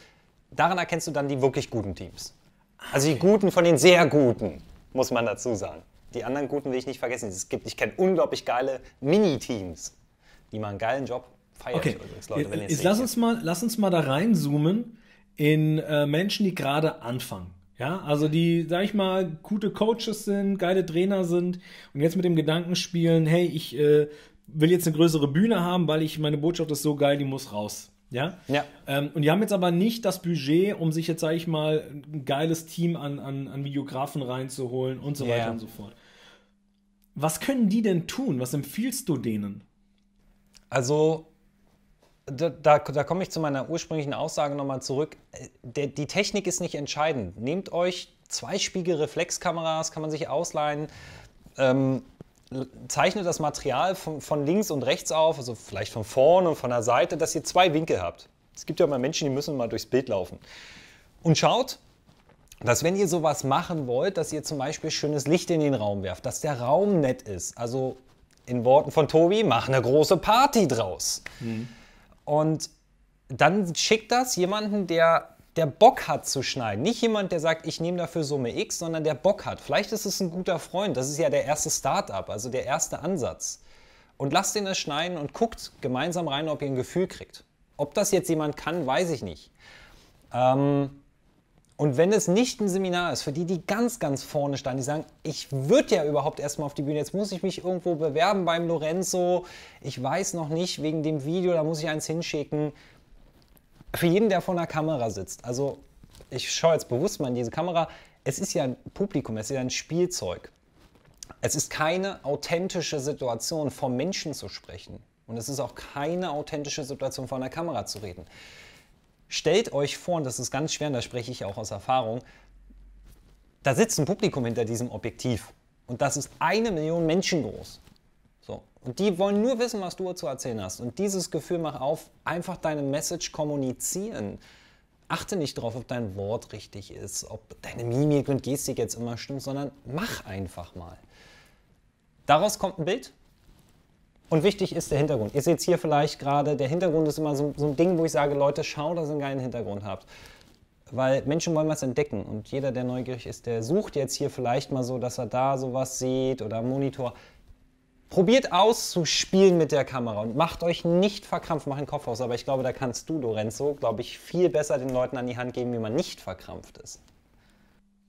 Daran erkennst du dann die wirklich guten Teams. Also die guten von den sehr guten muss man dazu sagen. Die anderen guten will ich nicht vergessen. Es gibt, ich kenne unglaublich geile Mini-Teams, die machen einen geilen Job. Feiert okay. Leute. Wenn jetzt lass, uns mal, lass uns mal da reinzoomen in äh, Menschen, die gerade anfangen. Ja, also die, sag ich mal, gute Coaches sind, geile Trainer sind und jetzt mit dem Gedanken spielen, hey, ich äh, will jetzt eine größere Bühne haben, weil ich meine Botschaft ist so geil, die muss raus. Ja. ja. Ähm, und die haben jetzt aber nicht das Budget, um sich jetzt, sage ich mal, ein geiles Team an, an, an Videografen reinzuholen und so yeah. weiter und so fort. Was können die denn tun? Was empfiehlst du denen? Also, da, da, da komme ich zu meiner ursprünglichen Aussage nochmal zurück. Äh, der, die Technik ist nicht entscheidend. Nehmt euch zwei Spiegelreflexkameras, kann man sich ausleihen. Ähm, zeichnet das Material von, von, links und rechts auf, also vielleicht von vorne und von der Seite, dass ihr zwei Winkel habt. Es gibt ja mal Menschen, die müssen mal durchs Bild laufen. Und schaut, dass wenn ihr sowas machen wollt, dass ihr zum Beispiel schönes Licht in den Raum werft, dass der Raum nett ist. Also in Worten von Tobi, mach eine große Party draus. Mhm. Und dann schickt das jemanden, der der Bock hat zu schneiden. Nicht jemand, der sagt, ich nehme dafür Summe X, sondern der Bock hat. Vielleicht ist es ein guter Freund, das ist ja der erste Start-up, also der erste Ansatz. Und lasst ihn das schneiden und guckt gemeinsam rein, ob ihr ein Gefühl kriegt. Ob das jetzt jemand kann, weiß ich nicht. Ähm, und wenn es nicht ein Seminar ist, für die, die ganz, ganz vorne standen, die sagen, ich würde ja überhaupt erstmal auf die Bühne, jetzt muss ich mich irgendwo bewerben beim Lorenzo, ich weiß noch nicht, wegen dem Video, da muss ich eins hinschicken, für jeden, der vor einer Kamera sitzt. Also ich schaue jetzt bewusst mal in diese Kamera. Es ist ja ein Publikum, es ist ja ein Spielzeug. Es ist keine authentische Situation, vom Menschen zu sprechen. Und es ist auch keine authentische Situation, vor einer Kamera zu reden. Stellt euch vor, und das ist ganz schwer, und da spreche ich auch aus Erfahrung, da sitzt ein Publikum hinter diesem Objektiv. Und das ist eine Million Menschen groß. Und die wollen nur wissen, was du zu erzählen hast. Und dieses Gefühl mach auf, einfach deine Message kommunizieren. Achte nicht darauf, ob dein Wort richtig ist, ob deine Mimik und Gestik jetzt immer stimmt, sondern mach einfach mal. Daraus kommt ein Bild. Und wichtig ist der Hintergrund. Ihr seht hier vielleicht gerade, der Hintergrund ist immer so, so ein Ding, wo ich sage, Leute, schau, dass ihr einen geilen Hintergrund habt weil Menschen wollen was entdecken und jeder, der neugierig ist, der sucht jetzt hier vielleicht mal so, dass er da sowas sieht oder Monitor. Probiert aus zu spielen mit der Kamera und macht euch nicht verkrampft, macht den Kopf aus. Aber ich glaube, da kannst du, Lorenzo, glaube ich, viel besser den Leuten an die Hand geben, wie man nicht verkrampft ist.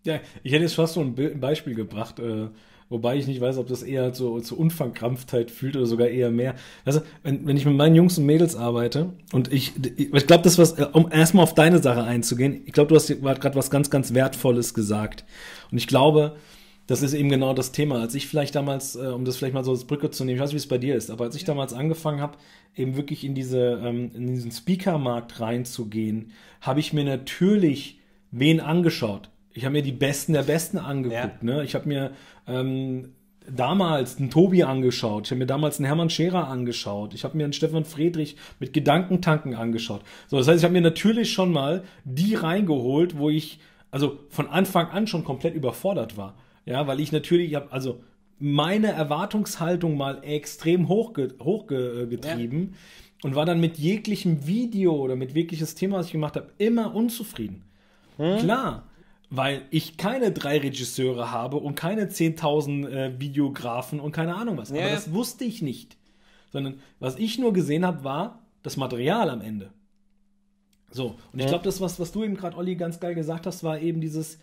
Ja, ich hätte jetzt fast so ein Beispiel gebracht. Äh Wobei ich nicht weiß, ob das eher zu, zu Unverkrampftheit fühlt oder sogar eher mehr. Also, wenn, wenn ich mit meinen Jungs und Mädels arbeite und ich, ich glaube, das was, um erstmal auf deine Sache einzugehen, ich glaube, du hast gerade was ganz, ganz Wertvolles gesagt. Und ich glaube, das ist eben genau das Thema. Als ich vielleicht damals, äh, um das vielleicht mal so als Brücke zu nehmen, ich weiß nicht, wie es bei dir ist, aber als ich damals angefangen habe, eben wirklich in diese, ähm, in diesen Speaker-Markt reinzugehen, habe ich mir natürlich wen angeschaut ich habe mir die Besten der Besten angeguckt. Ja. Ne? Ich habe mir ähm, damals einen Tobi angeschaut. Ich habe mir damals einen Hermann Scherer angeschaut. Ich habe mir einen Stefan Friedrich mit Gedankentanken angeschaut. So, das heißt, ich habe mir natürlich schon mal die reingeholt, wo ich also von Anfang an schon komplett überfordert war. Ja, weil ich natürlich, ich habe also meine Erwartungshaltung mal extrem hochge hochgetrieben ja. und war dann mit jeglichem Video oder mit wirkliches Thema, was ich gemacht habe, immer unzufrieden. Hm? Klar, weil ich keine drei Regisseure habe und keine 10.000 äh, Videografen und keine Ahnung was. Ja. Aber das wusste ich nicht. Sondern was ich nur gesehen habe, war das Material am Ende. So, und ich glaube, das, was, was du eben gerade, Olli, ganz geil gesagt hast, war eben dieses,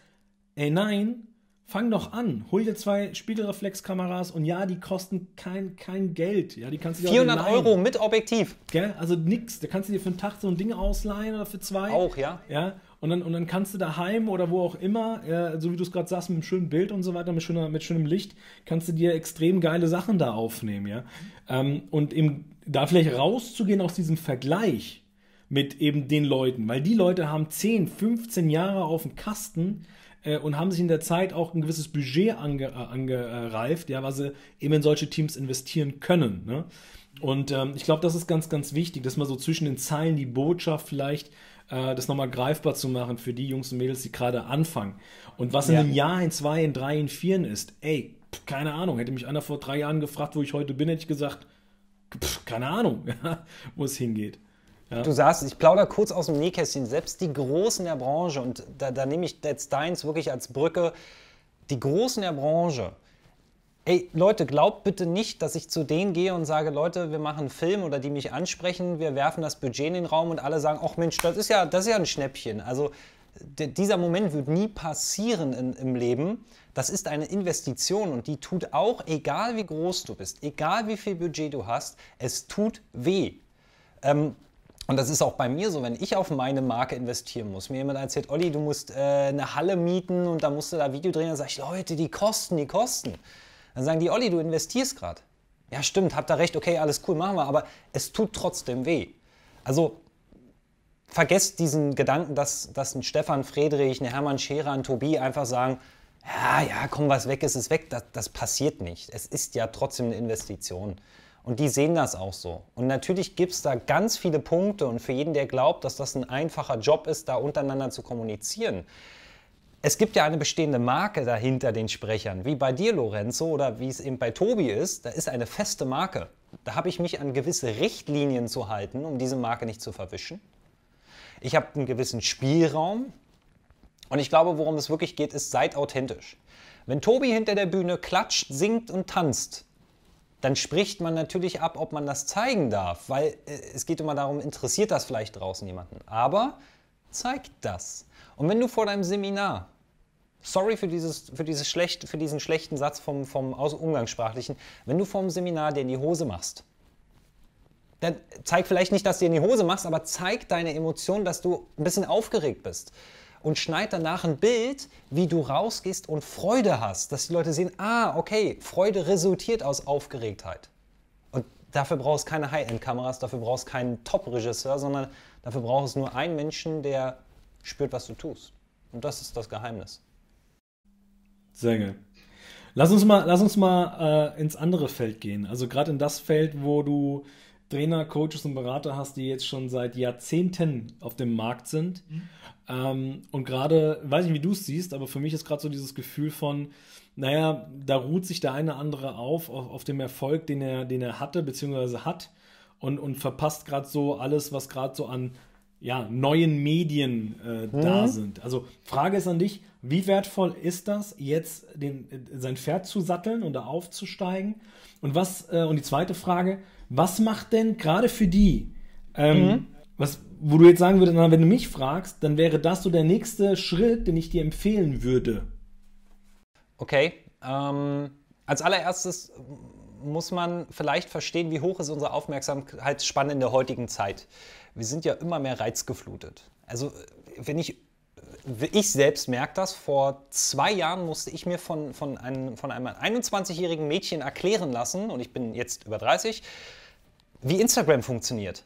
ey nein, fang doch an, hol dir zwei Spiegelreflexkameras und ja, die kosten kein, kein Geld. Ja, die kannst du 400 Euro mit Objektiv. Gell? Also nix, da kannst du dir für einen Tag so ein Ding ausleihen oder für zwei. Auch, ja. Ja, und dann, und dann kannst du daheim oder wo auch immer, äh, so wie du es gerade sagst, mit einem schönen Bild und so weiter, mit, schöner, mit schönem Licht, kannst du dir extrem geile Sachen da aufnehmen, ja. Ähm, und eben da vielleicht rauszugehen aus diesem Vergleich mit eben den Leuten, weil die Leute haben 10, 15 Jahre auf dem Kasten äh, und haben sich in der Zeit auch ein gewisses Budget ange, äh, angereift, ja, was sie eben in solche Teams investieren können. Ne? Und ähm, ich glaube, das ist ganz, ganz wichtig, dass man so zwischen den Zeilen die Botschaft vielleicht äh, das nochmal greifbar zu machen für die Jungs und Mädels, die gerade anfangen. Und was in ja. einem Jahr, in zwei, in drei, in vieren ist, ey, pff, keine Ahnung. Hätte mich einer vor drei Jahren gefragt, wo ich heute bin, hätte ich gesagt, pff, keine Ahnung, wo es hingeht. Ja. Du sagst, ich plaudere kurz aus dem Nähkästchen, selbst die Großen der Branche, und da, da nehme ich Dead Steins wirklich als Brücke, die Großen der Branche, Ey, Leute, glaubt bitte nicht, dass ich zu denen gehe und sage, Leute, wir machen einen Film oder die mich ansprechen, wir werfen das Budget in den Raum und alle sagen, ach Mensch, das ist ja, das ist ja ein Schnäppchen. Also dieser Moment wird nie passieren in, im Leben. Das ist eine Investition und die tut auch, egal wie groß du bist, egal wie viel Budget du hast, es tut weh. Ähm, und das ist auch bei mir so, wenn ich auf meine Marke investieren muss. Mir jemand erzählt, Olli, du musst äh, eine Halle mieten und da musst du da Video drehen, dann sage ich, Leute, die kosten, die kosten. Dann sagen die, Olli, du investierst gerade. Ja, stimmt, habt ihr recht, okay, alles cool, machen wir, aber es tut trotzdem weh. Also vergesst diesen Gedanken, dass, dass ein Stefan Friedrich, ein Hermann Scherer, ein Tobi einfach sagen, ja, ja, komm, was weg ist, ist weg. Das, das passiert nicht. Es ist ja trotzdem eine Investition. Und die sehen das auch so. Und natürlich gibt es da ganz viele Punkte und für jeden, der glaubt, dass das ein einfacher Job ist, da untereinander zu kommunizieren, es gibt ja eine bestehende Marke dahinter den Sprechern, wie bei dir, Lorenzo, oder wie es eben bei Tobi ist. Da ist eine feste Marke. Da habe ich mich an gewisse Richtlinien zu halten, um diese Marke nicht zu verwischen. Ich habe einen gewissen Spielraum. Und ich glaube, worum es wirklich geht, ist, seid authentisch. Wenn Tobi hinter der Bühne klatscht, singt und tanzt, dann spricht man natürlich ab, ob man das zeigen darf, weil äh, es geht immer darum, interessiert das vielleicht draußen jemanden. Aber zeigt das. Und wenn du vor deinem Seminar, sorry für, dieses, für, dieses schlecht, für diesen schlechten Satz vom, vom Umgangssprachlichen, wenn du vor dem Seminar dir in die Hose machst, dann zeig vielleicht nicht, dass du dir in die Hose machst, aber zeig deine Emotion, dass du ein bisschen aufgeregt bist. Und schneid danach ein Bild, wie du rausgehst und Freude hast, dass die Leute sehen, ah, okay, Freude resultiert aus Aufgeregtheit. Und dafür brauchst du keine High-End-Kameras, dafür brauchst du keinen Top-Regisseur, sondern Dafür braucht es nur einen Menschen, der spürt, was du tust. Und das ist das Geheimnis. Sehr geil. Lass uns mal, lass uns mal äh, ins andere Feld gehen. Also gerade in das Feld, wo du Trainer, Coaches und Berater hast, die jetzt schon seit Jahrzehnten auf dem Markt sind. Mhm. Ähm, und gerade, weiß nicht, wie du es siehst, aber für mich ist gerade so dieses Gefühl von, naja, da ruht sich der eine andere auf, auf, auf dem Erfolg, den er, den er hatte, beziehungsweise hat und, und verpasst gerade so alles, was gerade so an ja, neuen Medien äh, mhm. da sind. Also Frage ist an dich, wie wertvoll ist das, jetzt den, sein Pferd zu satteln und da aufzusteigen? Und was, äh, und die zweite Frage, was macht denn gerade für die, ähm, mhm. was, wo du jetzt sagen würdest, na, wenn du mich fragst, dann wäre das so der nächste Schritt, den ich dir empfehlen würde. Okay. Ähm, als allererstes muss man vielleicht verstehen, wie hoch ist unsere Aufmerksamkeitsspanne in der heutigen Zeit. Wir sind ja immer mehr reizgeflutet. Also wenn ich ich selbst merke das. Vor zwei Jahren musste ich mir von, von einem, von einem 21-jährigen Mädchen erklären lassen, und ich bin jetzt über 30, wie Instagram funktioniert.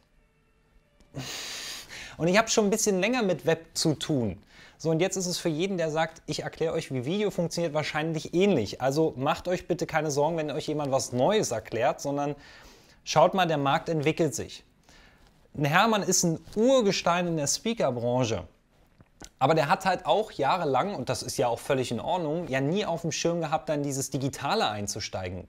Und ich habe schon ein bisschen länger mit Web zu tun. So, und jetzt ist es für jeden, der sagt, ich erkläre euch, wie Video funktioniert, wahrscheinlich ähnlich. Also macht euch bitte keine Sorgen, wenn euch jemand was Neues erklärt, sondern schaut mal, der Markt entwickelt sich. Ein Hermann ist ein Urgestein in der Speakerbranche. Aber der hat halt auch jahrelang, und das ist ja auch völlig in Ordnung, ja nie auf dem Schirm gehabt, dann dieses Digitale einzusteigen.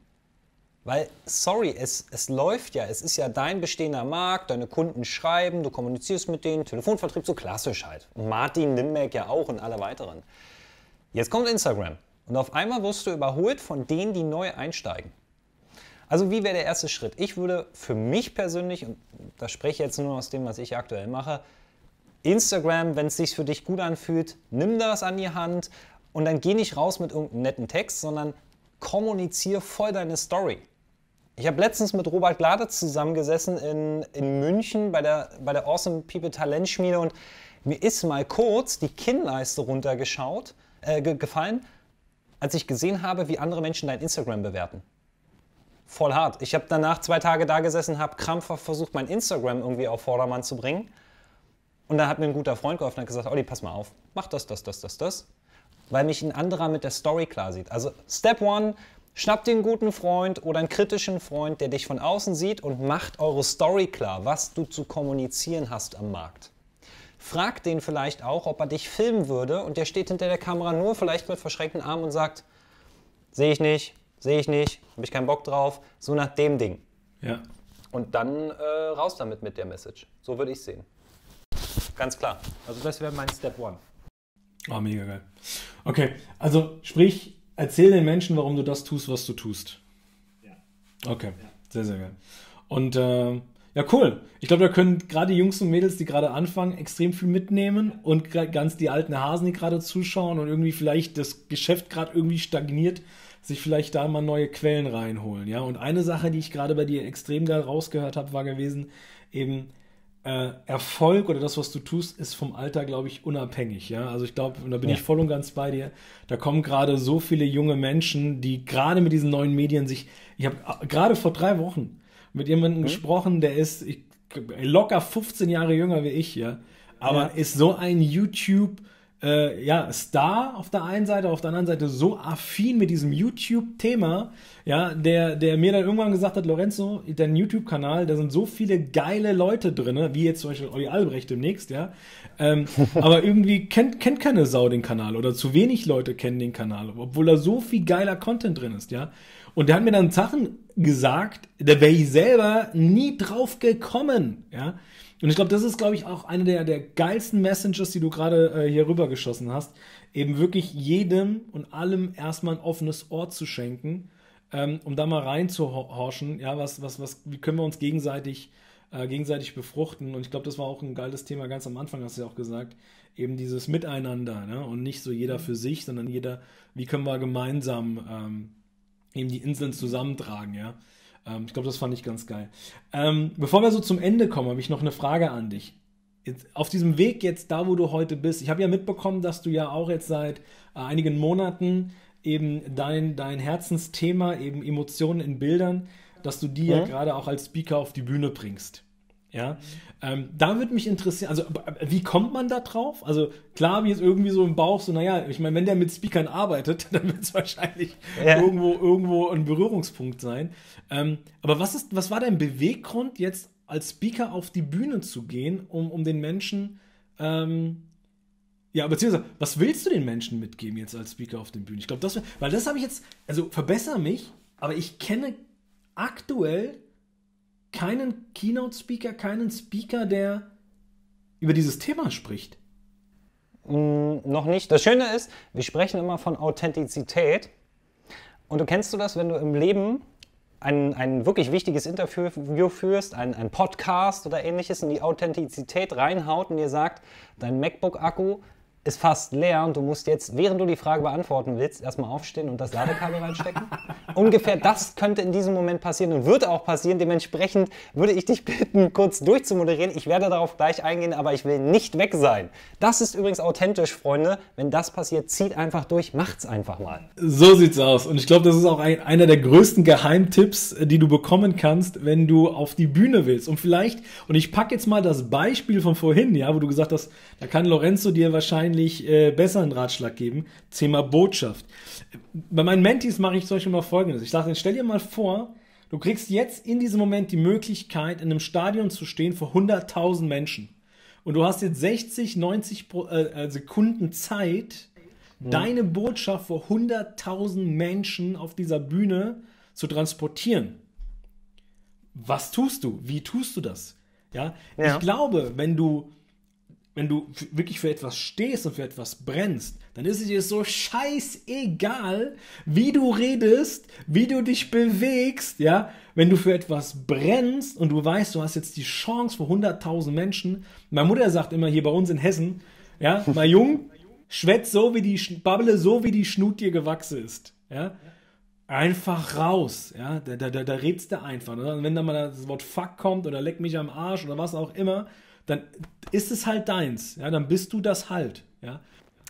Weil, sorry, es, es läuft ja, es ist ja dein bestehender Markt, deine Kunden schreiben, du kommunizierst mit denen, Telefonvertrieb, so klassisch halt. Martin Nimbeck ja auch und alle weiteren. Jetzt kommt Instagram und auf einmal wirst du überholt von denen, die neu einsteigen. Also wie wäre der erste Schritt? Ich würde für mich persönlich, und da spreche ich jetzt nur aus dem, was ich aktuell mache, Instagram, wenn es sich für dich gut anfühlt, nimm das an die Hand und dann geh nicht raus mit irgendeinem netten Text, sondern kommuniziere voll deine Story. Ich habe letztens mit Robert Gladitz zusammengesessen in, in München bei der, bei der Awesome People Talentschmiede und mir ist mal kurz die Kinnleiste runtergeschaut, äh, ge gefallen, als ich gesehen habe, wie andere Menschen dein Instagram bewerten. Voll hart. Ich habe danach zwei Tage da gesessen, habe krampfhaft versucht, mein Instagram irgendwie auf Vordermann zu bringen. Und dann hat mir ein guter Freund geholfen und gesagt, Olli, pass mal auf, mach das, das, das, das, das. Weil mich ein anderer mit der Story klar sieht. Also Step One, Schnapp dir einen guten Freund oder einen kritischen Freund, der dich von außen sieht und macht eure Story klar, was du zu kommunizieren hast am Markt. Frag den vielleicht auch, ob er dich filmen würde und der steht hinter der Kamera nur vielleicht mit verschränkten Armen und sagt, sehe ich nicht, sehe ich nicht, habe ich keinen Bock drauf, so nach dem Ding. Ja. Und dann äh, raus damit mit der Message. So würde ich sehen. Ganz klar. Also das wäre mein Step One. Oh, mega geil. Okay, also sprich, erzähl den Menschen, warum du das tust, was du tust. Ja. Okay, ja. sehr, sehr geil. Und äh, ja, cool. Ich glaube, da können gerade die Jungs und Mädels, die gerade anfangen, extrem viel mitnehmen und ganz die alten Hasen, die gerade zuschauen und irgendwie vielleicht das Geschäft gerade irgendwie stagniert, sich vielleicht da mal neue Quellen reinholen. Ja, und eine Sache, die ich gerade bei dir extrem geil rausgehört habe, war gewesen, eben Erfolg oder das, was du tust, ist vom Alter, glaube ich, unabhängig. Ja? Also ich glaube, und da bin ja. ich voll und ganz bei dir, da kommen gerade so viele junge Menschen, die gerade mit diesen neuen Medien sich, ich habe äh, gerade vor drei Wochen mit jemandem mhm. gesprochen, der ist ich, locker 15 Jahre jünger wie ich, ja, aber ja. ist so ein YouTube- äh, ja, Star auf der einen Seite, auf der anderen Seite so affin mit diesem YouTube-Thema, ja, der, der mir dann irgendwann gesagt hat, Lorenzo, dein YouTube-Kanal, da sind so viele geile Leute drin, wie jetzt zum Beispiel Olli Albrecht demnächst, ja. Ähm, aber irgendwie kennt, kennt keine Sau den Kanal oder zu wenig Leute kennen den Kanal, obwohl da so viel geiler Content drin ist, ja. Und der hat mir dann Sachen gesagt, da wäre ich selber nie drauf gekommen, ja. Und ich glaube, das ist, glaube ich, auch eine der, der geilsten Messages, die du gerade äh, hier rübergeschossen hast. Eben wirklich jedem und allem erstmal ein offenes Ohr zu schenken, ähm, um da mal reinzuhorchen, ja, was, was, was, wie können wir uns gegenseitig, äh, gegenseitig befruchten. Und ich glaube, das war auch ein geiles Thema ganz am Anfang, hast du ja auch gesagt. Eben dieses Miteinander, ne? Und nicht so jeder für sich, sondern jeder, wie können wir gemeinsam ähm, eben die Inseln zusammentragen, ja. Ähm, ich glaube, das fand ich ganz geil. Ähm, bevor wir so zum Ende kommen, habe ich noch eine Frage an dich. Jetzt, auf diesem Weg jetzt da, wo du heute bist, ich habe ja mitbekommen, dass du ja auch jetzt seit äh, einigen Monaten eben dein, dein Herzensthema, eben Emotionen in Bildern, dass du die mhm. ja gerade auch als Speaker auf die Bühne bringst. Ja, ähm, da würde mich interessieren, also wie kommt man da drauf? Also klar, wie ist irgendwie so im Bauch, so naja, ich meine, wenn der mit Speakern arbeitet, dann wird es wahrscheinlich ja. irgendwo, irgendwo ein Berührungspunkt sein. Ähm, aber was ist, was war dein Beweggrund, jetzt als Speaker auf die Bühne zu gehen, um, um den Menschen, ähm, ja, beziehungsweise, was willst du den Menschen mitgeben jetzt als Speaker auf den Bühnen? Ich glaube, das, weil das habe ich jetzt, also verbessere mich, aber ich kenne aktuell keinen Keynote-Speaker, keinen Speaker, der über dieses Thema spricht. Mm, noch nicht. Das Schöne ist, wir sprechen immer von Authentizität. Und du kennst du das, wenn du im Leben ein, ein wirklich wichtiges Interview führst, ein, ein Podcast oder ähnliches, in die Authentizität reinhaut und dir sagt, dein MacBook-Akku ist fast leer und du musst jetzt, während du die Frage beantworten willst, erstmal aufstehen und das Ladekabel reinstecken. Ungefähr das könnte in diesem Moment passieren und würde auch passieren. Dementsprechend würde ich dich bitten, kurz durchzumoderieren. Ich werde darauf gleich eingehen, aber ich will nicht weg sein. Das ist übrigens authentisch, Freunde. Wenn das passiert, zieht einfach durch, macht's einfach mal. So sieht's aus. Und ich glaube, das ist auch ein, einer der größten Geheimtipps, die du bekommen kannst, wenn du auf die Bühne willst. Und vielleicht, und ich packe jetzt mal das Beispiel von vorhin, ja, wo du gesagt hast, da kann Lorenzo dir wahrscheinlich wahrscheinlich äh, besser einen Ratschlag geben. Thema Botschaft. Bei meinen Mentees mache ich zum Beispiel mal folgendes. Ich sage, stell dir mal vor, du kriegst jetzt in diesem Moment die Möglichkeit, in einem Stadion zu stehen vor 100.000 Menschen. Und du hast jetzt 60, 90 äh, äh, Sekunden Zeit, mhm. deine Botschaft vor 100.000 Menschen auf dieser Bühne zu transportieren. Was tust du? Wie tust du das? Ja, ja. ich glaube, wenn du wenn du wirklich für etwas stehst und für etwas brennst, dann ist es dir so scheißegal, wie du redest, wie du dich bewegst, ja. Wenn du für etwas brennst und du weißt, du hast jetzt die Chance vor 100.000 Menschen. Meine Mutter sagt immer hier bei uns in Hessen, ja, mal jung, schwätz so wie die, babble so wie die Schnut dir gewachsen ist, ja. Einfach raus, ja, da, da, da, da redst du einfach. Ne? Und wenn dann mal das Wort Fuck kommt oder leck mich am Arsch oder was auch immer, dann ist es halt deins. Ja, dann bist du das halt. Ja.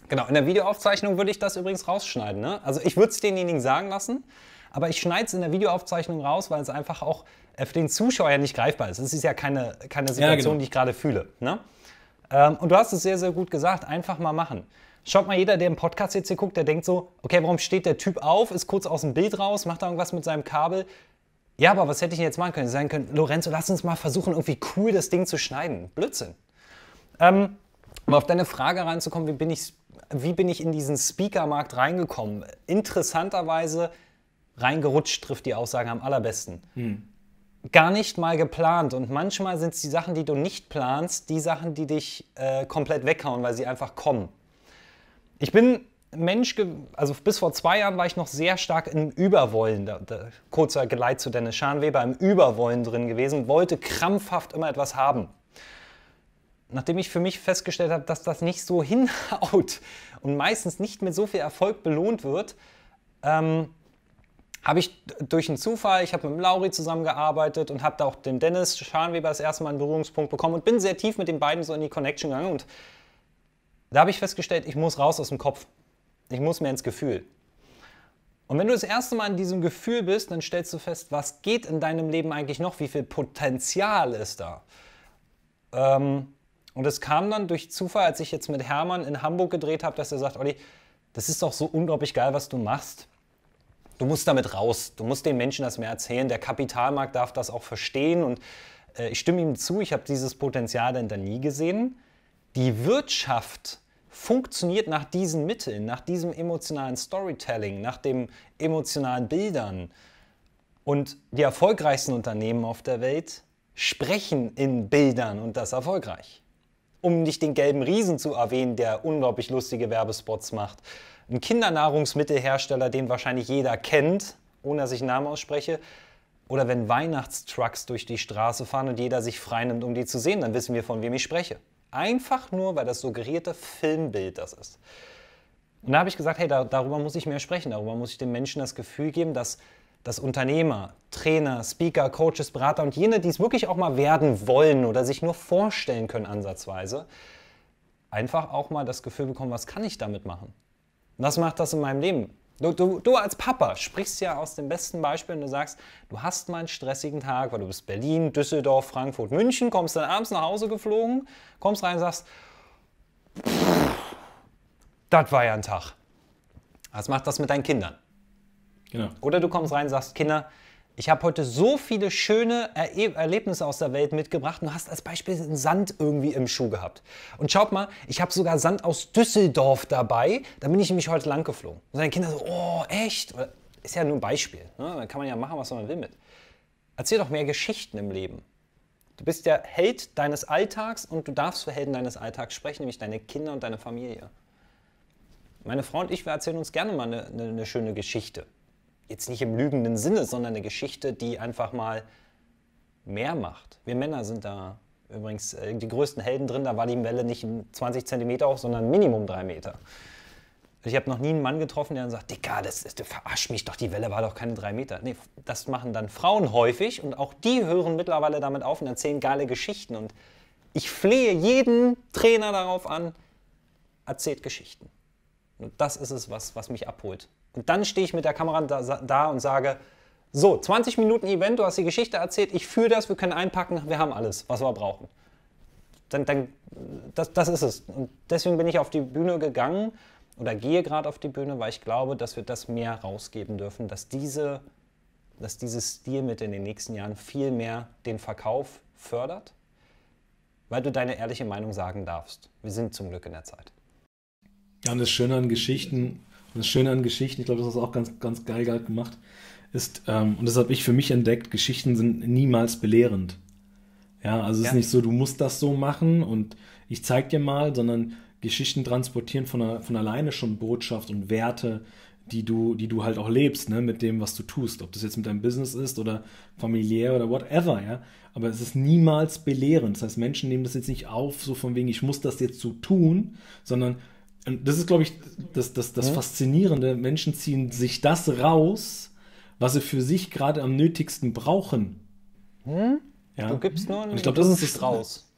Genau, in der Videoaufzeichnung würde ich das übrigens rausschneiden. Ne? Also ich würde es denjenigen sagen lassen, aber ich schneide es in der Videoaufzeichnung raus, weil es einfach auch äh, für den Zuschauer nicht greifbar ist. Es ist ja keine, keine Situation, ja, genau. die ich gerade fühle. Ne? Ähm, und du hast es sehr, sehr gut gesagt. Einfach mal machen. Schaut mal, jeder, der im Podcast jetzt hier guckt, der denkt so, okay, warum steht der Typ auf, ist kurz aus dem Bild raus, macht da irgendwas mit seinem Kabel. Ja, aber was hätte ich denn jetzt machen können? Sie sagen können, Lorenzo, lass uns mal versuchen, irgendwie cool das Ding zu schneiden. Blödsinn. Ähm, um auf deine Frage reinzukommen, wie bin ich, wie bin ich in diesen Speaker-Markt reingekommen? Interessanterweise reingerutscht trifft die Aussage am allerbesten. Hm. Gar nicht mal geplant. Und manchmal sind es die Sachen, die du nicht planst, die Sachen, die dich äh, komplett weghauen, weil sie einfach kommen. Ich bin Mensch, also bis vor zwei Jahren war ich noch sehr stark im Überwollen, da, da, kurzer Geleit zu Dennis Schanweber, im Überwollen drin gewesen, wollte krampfhaft immer etwas haben. Nachdem ich für mich festgestellt habe, dass das nicht so hinhaut und meistens nicht mit so viel Erfolg belohnt wird, ähm, habe ich durch einen Zufall, ich habe mit dem Lauri zusammengearbeitet und habe da auch den Dennis Schanweber das erste Mal einen Berührungspunkt bekommen und bin sehr tief mit den beiden so in die Connection gegangen und da habe ich festgestellt, ich muss raus aus dem Kopf. Ich muss mehr ins Gefühl. Und wenn du das erste Mal in diesem Gefühl bist, dann stellst du fest, was geht in deinem Leben eigentlich noch, wie viel Potenzial ist da. Ähm, und es kam dann durch Zufall, als ich jetzt mit Hermann in Hamburg gedreht habe, dass er sagt, Olli, das ist doch so unglaublich geil, was du machst. Du musst damit raus, du musst den Menschen das mehr erzählen. Der Kapitalmarkt darf das auch verstehen und äh, ich stimme ihm zu, ich habe dieses Potenzial denn da nie gesehen. Die Wirtschaft funktioniert nach diesen Mitteln, nach diesem emotionalen Storytelling, nach den emotionalen Bildern. Und die erfolgreichsten Unternehmen auf der Welt sprechen in Bildern und das erfolgreich. Um nicht den gelben Riesen zu erwähnen, der unglaublich lustige Werbespots macht. Ein Kindernahrungsmittelhersteller, den wahrscheinlich jeder kennt, ohne dass ich einen Namen ausspreche. Oder wenn Weihnachtstrucks durch die Straße fahren und jeder sich freinimmt, um die zu sehen, dann wissen wir, von wem ich spreche. Einfach nur, weil das suggerierte Filmbild das ist. Und da habe ich gesagt, hey, da, darüber muss ich mehr sprechen, darüber muss ich den Menschen das Gefühl geben, dass, dass Unternehmer, Trainer, Speaker, Coaches, Berater und jene, die es wirklich auch mal werden wollen oder sich nur vorstellen können ansatzweise, einfach auch mal das Gefühl bekommen, was kann ich damit machen? Was macht das in meinem Leben? Du, du, du, als Papa sprichst ja aus dem besten Beispiel und du sagst, du hast mal einen stressigen Tag, weil du bist Berlin, Düsseldorf, Frankfurt, München, kommst dann abends nach Hause geflogen, kommst rein und sagst, das war ja ein Tag. Was macht das mit deinen Kindern? Genau. Oder du kommst rein und sagst, Kinder, ich habe heute so viele schöne er Erlebnisse aus der Welt mitgebracht du hast als Beispiel Sand irgendwie im Schuh gehabt. Und schaut mal, ich habe sogar Sand aus Düsseldorf dabei, da bin ich nämlich heute lang geflogen. Und deine Kinder so, oh, echt? Ist ja nur ein Beispiel. Ne? Da kann man ja machen, was man will mit. Erzähl doch mehr Geschichten im Leben. Du bist der Held deines Alltags und du darfst für Helden deines Alltags sprechen, nämlich deine Kinder und deine Familie. Meine Frau und ich, wir erzählen uns gerne mal eine, eine schöne Geschichte jetzt nicht im lügenden Sinne, sondern eine Geschichte, die einfach mal mehr macht. Wir Männer sind da übrigens äh, die größten Helden drin. Da war die Welle nicht 20 Zentimeter hoch, sondern Minimum drei Meter. Ich habe noch nie einen Mann getroffen, der dann sagt, Dicker, das ist, du verarsch mich doch, die Welle war doch keine drei Meter. Nee, das machen dann Frauen häufig und auch die hören mittlerweile damit auf und erzählen geile Geschichten. Und ich flehe jeden Trainer darauf an, erzählt Geschichten. Und das ist es, was, was mich abholt. Und dann stehe ich mit der Kamera da, da, und sage, so, 20 Minuten Event, du hast die Geschichte erzählt, ich fühle das, wir können einpacken, wir haben alles, was wir brauchen. Dann, dann, das, das ist es. Und deswegen bin ich auf die Bühne gegangen oder gehe gerade auf die Bühne, weil ich glaube, dass wir das mehr rausgeben dürfen, dass, diese, dass dieses Stilmittel in den nächsten Jahren viel mehr den Verkauf fördert, weil du deine ehrliche Meinung sagen darfst. Wir sind zum Glück in der Zeit. Ja, und das Schöne an Geschichten das Schöne an Geschichten, ich glaube, das ist auch ganz, ganz geil, geil gemacht, ist, ähm, und das habe ich für mich entdeckt, Geschichten sind niemals belehrend. Ja, also es ja. ist nicht so, du musst das so machen und ich zeig dir mal, sondern Geschichten transportieren von, von alleine schon Botschaft und Werte, die du, die du halt auch lebst, ne, mit dem, was du tust. Ob das jetzt mit deinem Business ist oder familiär oder whatever, ja. Aber es ist niemals belehrend. Das heißt, Menschen nehmen das jetzt nicht auf, so von wegen, ich muss das jetzt so tun, sondern das ist, glaube ich, das, das, das ja. Faszinierende. Menschen ziehen sich das raus, was sie für sich gerade am nötigsten brauchen. Hm? Ja. Du gibst nur einen ich glaub, das ist Strauß.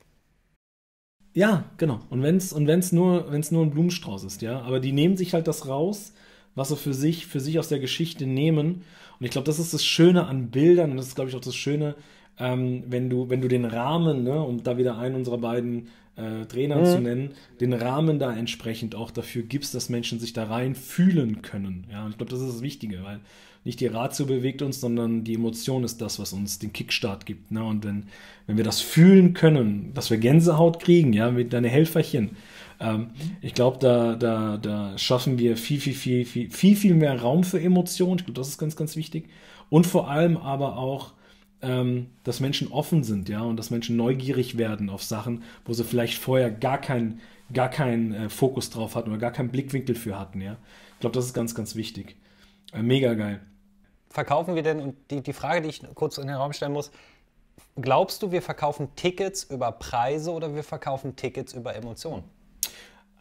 Ja, genau. Und wenn es und wenn's nur, wenn's nur ein Blumenstrauß ist, ja. Aber die nehmen sich halt das raus, was sie für sich, für sich aus der Geschichte nehmen. Und ich glaube, das ist das Schöne an Bildern und das ist, glaube ich, auch das Schöne, ähm, wenn, du, wenn du den Rahmen, ne, um da wieder einen unserer beiden äh, Trainern mhm. zu nennen, den Rahmen da entsprechend auch dafür gibst, dass Menschen sich da rein fühlen können. Ja, und ich glaube, das ist das Wichtige, weil nicht die Ratio bewegt uns, sondern die Emotion ist das, was uns den Kickstart gibt. Ne? Und wenn, wenn wir das fühlen können, dass wir Gänsehaut kriegen, ja, mit deine Helferchen, ähm, ich glaube, da, da, da schaffen wir viel, viel, viel, viel, viel, viel mehr Raum für Emotionen. Ich glaube, das ist ganz, ganz wichtig. Und vor allem aber auch ähm, dass Menschen offen sind, ja, und dass Menschen neugierig werden auf Sachen, wo sie vielleicht vorher gar keinen gar keinen äh, Fokus drauf hatten oder gar keinen Blickwinkel für hatten, ja. Ich glaube, das ist ganz, ganz wichtig. Äh, mega geil. Verkaufen wir denn, und die, die Frage, die ich kurz in den Raum stellen muss, glaubst du, wir verkaufen Tickets über Preise oder wir verkaufen Tickets über Emotionen?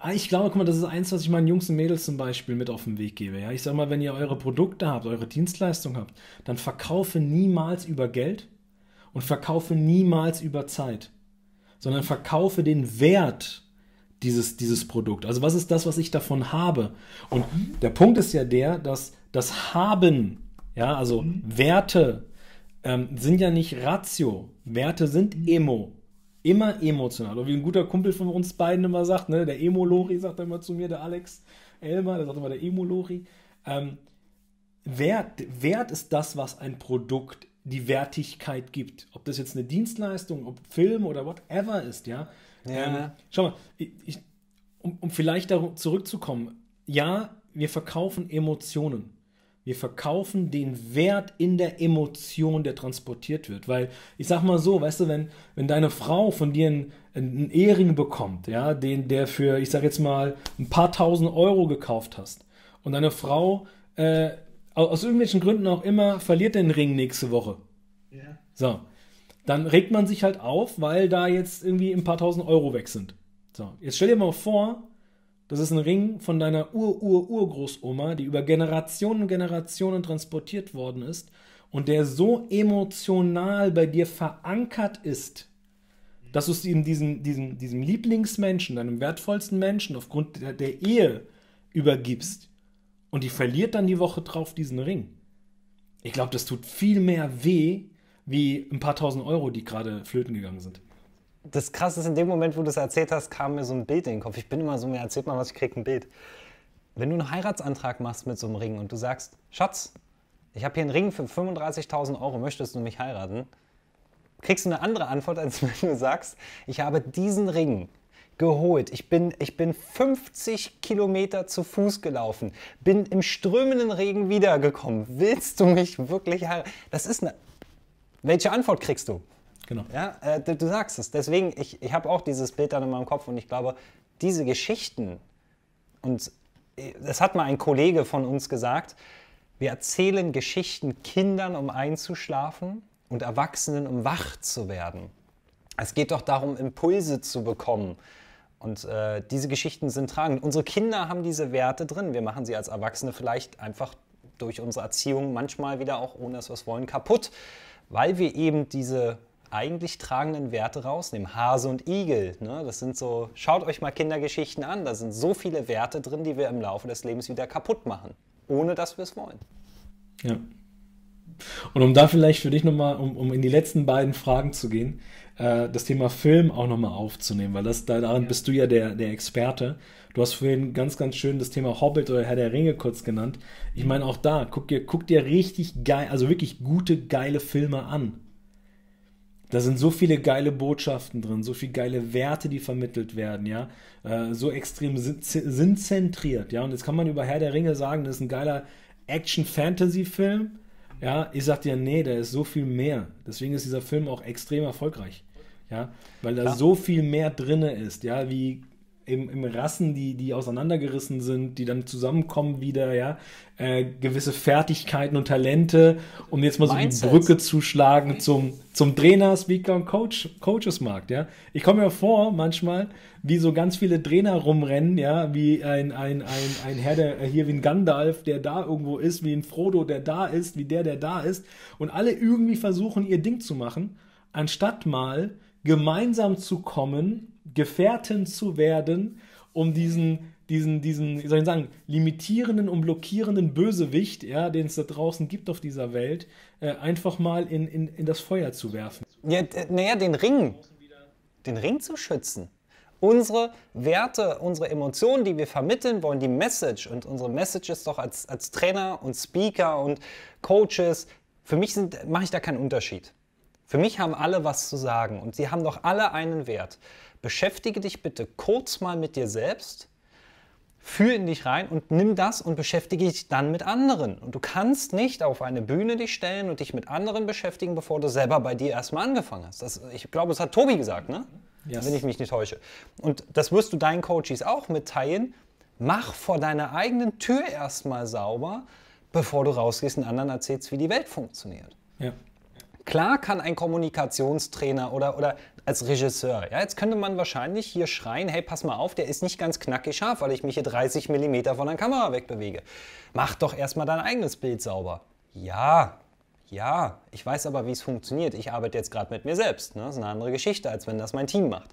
Ah, ich glaube, guck mal, das ist eins, was ich meinen Jungs und Mädels zum Beispiel mit auf den Weg gebe. Ja? Ich sage mal, wenn ihr eure Produkte habt, eure Dienstleistung habt, dann verkaufe niemals über Geld und verkaufe niemals über Zeit, sondern verkaufe den Wert dieses, dieses Produkt. Also was ist das, was ich davon habe? Und der Punkt ist ja der, dass das Haben, ja, also mhm. Werte ähm, sind ja nicht Ratio. Werte sind Emo immer emotional. Und wie ein guter Kumpel von uns beiden immer sagt, ne, der Emo-Lori sagt immer zu mir, der Alex Elmer, der sagt immer der Emo-Lori. Ähm, Wert, Wert ist das, was ein Produkt die Wertigkeit gibt. Ob das jetzt eine Dienstleistung, ob Film oder whatever ist, ja. ja. Ähm, schau mal, ich, um, um vielleicht darauf zurückzukommen, ja, wir verkaufen Emotionen. Wir verkaufen den Wert in der Emotion, der transportiert wird. Weil ich sag mal so, weißt du, wenn, wenn deine Frau von dir einen, einen Ehering bekommt, ja, den, der für, ich sag jetzt mal, ein paar tausend Euro gekauft hast, und deine Frau äh, aus irgendwelchen Gründen auch immer verliert den Ring nächste Woche. Ja. So. Dann regt man sich halt auf, weil da jetzt irgendwie ein paar tausend Euro weg sind. So. Jetzt stell dir mal vor, das ist ein Ring von deiner Ur-Ur-Urgroßoma, die über Generationen und Generationen transportiert worden ist und der so emotional bei dir verankert ist, dass du es ihm diesem, diesem, diesem Lieblingsmenschen, deinem wertvollsten Menschen aufgrund der, der Ehe übergibst. und die verliert dann die Woche drauf diesen Ring. Ich glaube, das tut viel mehr weh, wie ein paar tausend Euro, die gerade flöten gegangen sind. Das Krasse ist, in dem Moment, wo du es erzählt hast, kam mir so ein Bild in den Kopf. Ich bin immer so, mir erzählt mal was, ich krieg ein Bild. Wenn du einen Heiratsantrag machst mit so einem Ring und du sagst, Schatz, ich habe hier einen Ring für 35.000 Euro, möchtest du mich heiraten? Kriegst du eine andere Antwort, als wenn du sagst, ich habe diesen Ring geholt. Ich bin, ich bin 50 Kilometer zu Fuß gelaufen, bin im strömenden Regen wiedergekommen. Willst du mich wirklich heiraten? Das ist eine. Welche Antwort kriegst du? Genau. Ja, äh, du, du, sagst es. Deswegen, ich, ich habe auch dieses Bild dann in meinem Kopf und ich glaube, diese Geschichten, und das hat mal ein Kollege von uns gesagt, wir erzählen Geschichten Kindern, um einzuschlafen und Erwachsenen, um wach zu werden. Es geht doch darum, Impulse zu bekommen. Und äh, diese Geschichten sind tragend. Unsere Kinder haben diese Werte drin. Wir machen sie als Erwachsene vielleicht einfach durch unsere Erziehung manchmal wieder auch, ohne dass wir es wollen, kaputt, weil wir eben diese eigentlich tragenden Werte rausnehmen. Hase und Igel, ne? das sind so, schaut euch mal Kindergeschichten an, da sind so viele Werte drin, die wir im Laufe des Lebens wieder kaputt machen, ohne dass wir es wollen. Ja. Und um da vielleicht für dich nochmal, um, um in die letzten beiden Fragen zu gehen, äh, das Thema Film auch nochmal aufzunehmen, weil das, daran ja. bist du ja der, der Experte. Du hast vorhin ganz, ganz schön das Thema Hobbit oder Herr der Ringe kurz genannt. Ich meine, auch da, guck dir, guck dir richtig geil, also wirklich gute, geile Filme an. Da sind so viele geile Botschaften drin, so viele geile Werte, die vermittelt werden, ja. Äh, so extrem sinnzentriert, ja. Und jetzt kann man über Herr der Ringe sagen, das ist ein geiler Action-Fantasy-Film. Ja, ich sag dir, nee, der ist so viel mehr. Deswegen ist dieser Film auch extrem erfolgreich. Ja, weil da Klar. so viel mehr drin ist, ja, wie im, im Rassen, die, die auseinandergerissen sind, die dann zusammenkommen wieder, ja, äh, gewisse Fertigkeiten und Talente, um jetzt mal so Mindset. die Brücke zu schlagen zum, zum Trainer, Speaker und Coach, Coachesmarkt, ja. Ich komme mir vor, manchmal, wie so ganz viele Trainer rumrennen, ja, wie ein, ein, ein, ein Herr, der hier wie ein Gandalf, der da irgendwo ist, wie ein Frodo, der da ist, wie der, der da ist, und alle irgendwie versuchen, ihr Ding zu machen, anstatt mal gemeinsam zu kommen Gefährten zu werden, um diesen, diesen, diesen, wie soll ich sagen, limitierenden und blockierenden Bösewicht, ja, den es da draußen gibt auf dieser Welt, äh, einfach mal in, in, in das Feuer zu werfen. Ja, naja, den Ring. Den Ring zu schützen. Unsere Werte, unsere Emotionen, die wir vermitteln wollen, die Message und unsere Message ist doch als, als Trainer und Speaker und Coaches, für mich mache ich da keinen Unterschied. Für mich haben alle was zu sagen und sie haben doch alle einen Wert beschäftige dich bitte kurz mal mit dir selbst, fühl in dich rein und nimm das und beschäftige dich dann mit anderen. Und du kannst nicht auf eine Bühne dich stellen und dich mit anderen beschäftigen, bevor du selber bei dir erstmal angefangen hast. Das, ich glaube, das hat Tobi gesagt, ne? Yes. Wenn ich mich nicht täusche. Und das wirst du deinen Coaches auch mitteilen. Mach vor deiner eigenen Tür erstmal sauber, bevor du rausgehst und anderen erzählst, wie die Welt funktioniert. Ja. Klar kann ein Kommunikationstrainer oder, oder als Regisseur, ja, jetzt könnte man wahrscheinlich hier schreien, hey, pass mal auf, der ist nicht ganz knackig scharf, weil ich mich hier 30 mm von der Kamera wegbewege. Mach doch erstmal dein eigenes Bild sauber. Ja, ja, ich weiß aber, wie es funktioniert. Ich arbeite jetzt gerade mit mir selbst. Ne? Das ist eine andere Geschichte, als wenn das mein Team macht.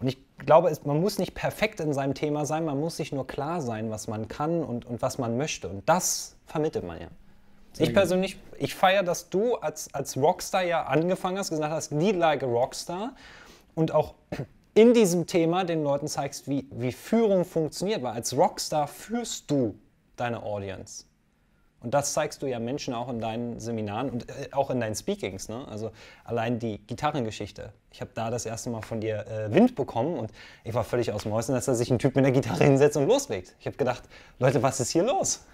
Und ich glaube, man muss nicht perfekt in seinem Thema sein, man muss sich nur klar sein, was man kann und, und was man möchte. Und das vermittelt man ja. Ich persönlich, ich feiere, dass du als, als Rockstar ja angefangen hast, gesagt hast, lead like a Rockstar und auch in diesem Thema den Leuten zeigst, wie, wie Führung funktioniert, weil als Rockstar führst du deine Audience. Und das zeigst du ja Menschen auch in deinen Seminaren und äh, auch in deinen Speakings. Ne? Also allein die Gitarrengeschichte. Ich habe da das erste Mal von dir äh, Wind bekommen und ich war völlig aus dem Häuschen, dass da sich ein Typ mit der Gitarre hinsetzt und loslegt. Ich habe gedacht, Leute, was ist hier los?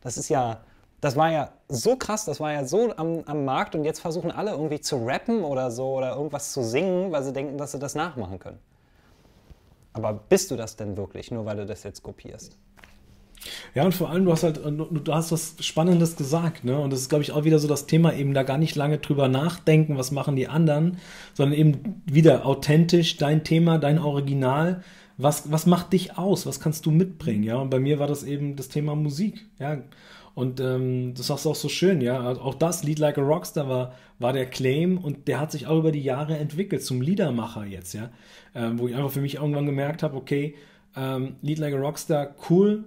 Das ist ja das war ja so krass, das war ja so am, am Markt und jetzt versuchen alle irgendwie zu rappen oder so oder irgendwas zu singen, weil sie denken, dass sie das nachmachen können. Aber bist du das denn wirklich, nur weil du das jetzt kopierst? Ja, und vor allem, du hast halt, du hast was Spannendes gesagt, ne? Und das ist, glaube ich, auch wieder so das Thema, eben da gar nicht lange drüber nachdenken, was machen die anderen, sondern eben wieder authentisch dein Thema, dein Original. Was, was macht dich aus? Was kannst du mitbringen? Ja, und bei mir war das eben das Thema Musik. Ja, und ähm, das sagst du auch so schön, ja. Also auch das Lied Like a Rockstar war, war der Claim und der hat sich auch über die Jahre entwickelt zum Liedermacher jetzt, ja. Ähm, wo ich einfach für mich irgendwann gemerkt habe, okay, ähm, Lied Like a Rockstar, cool,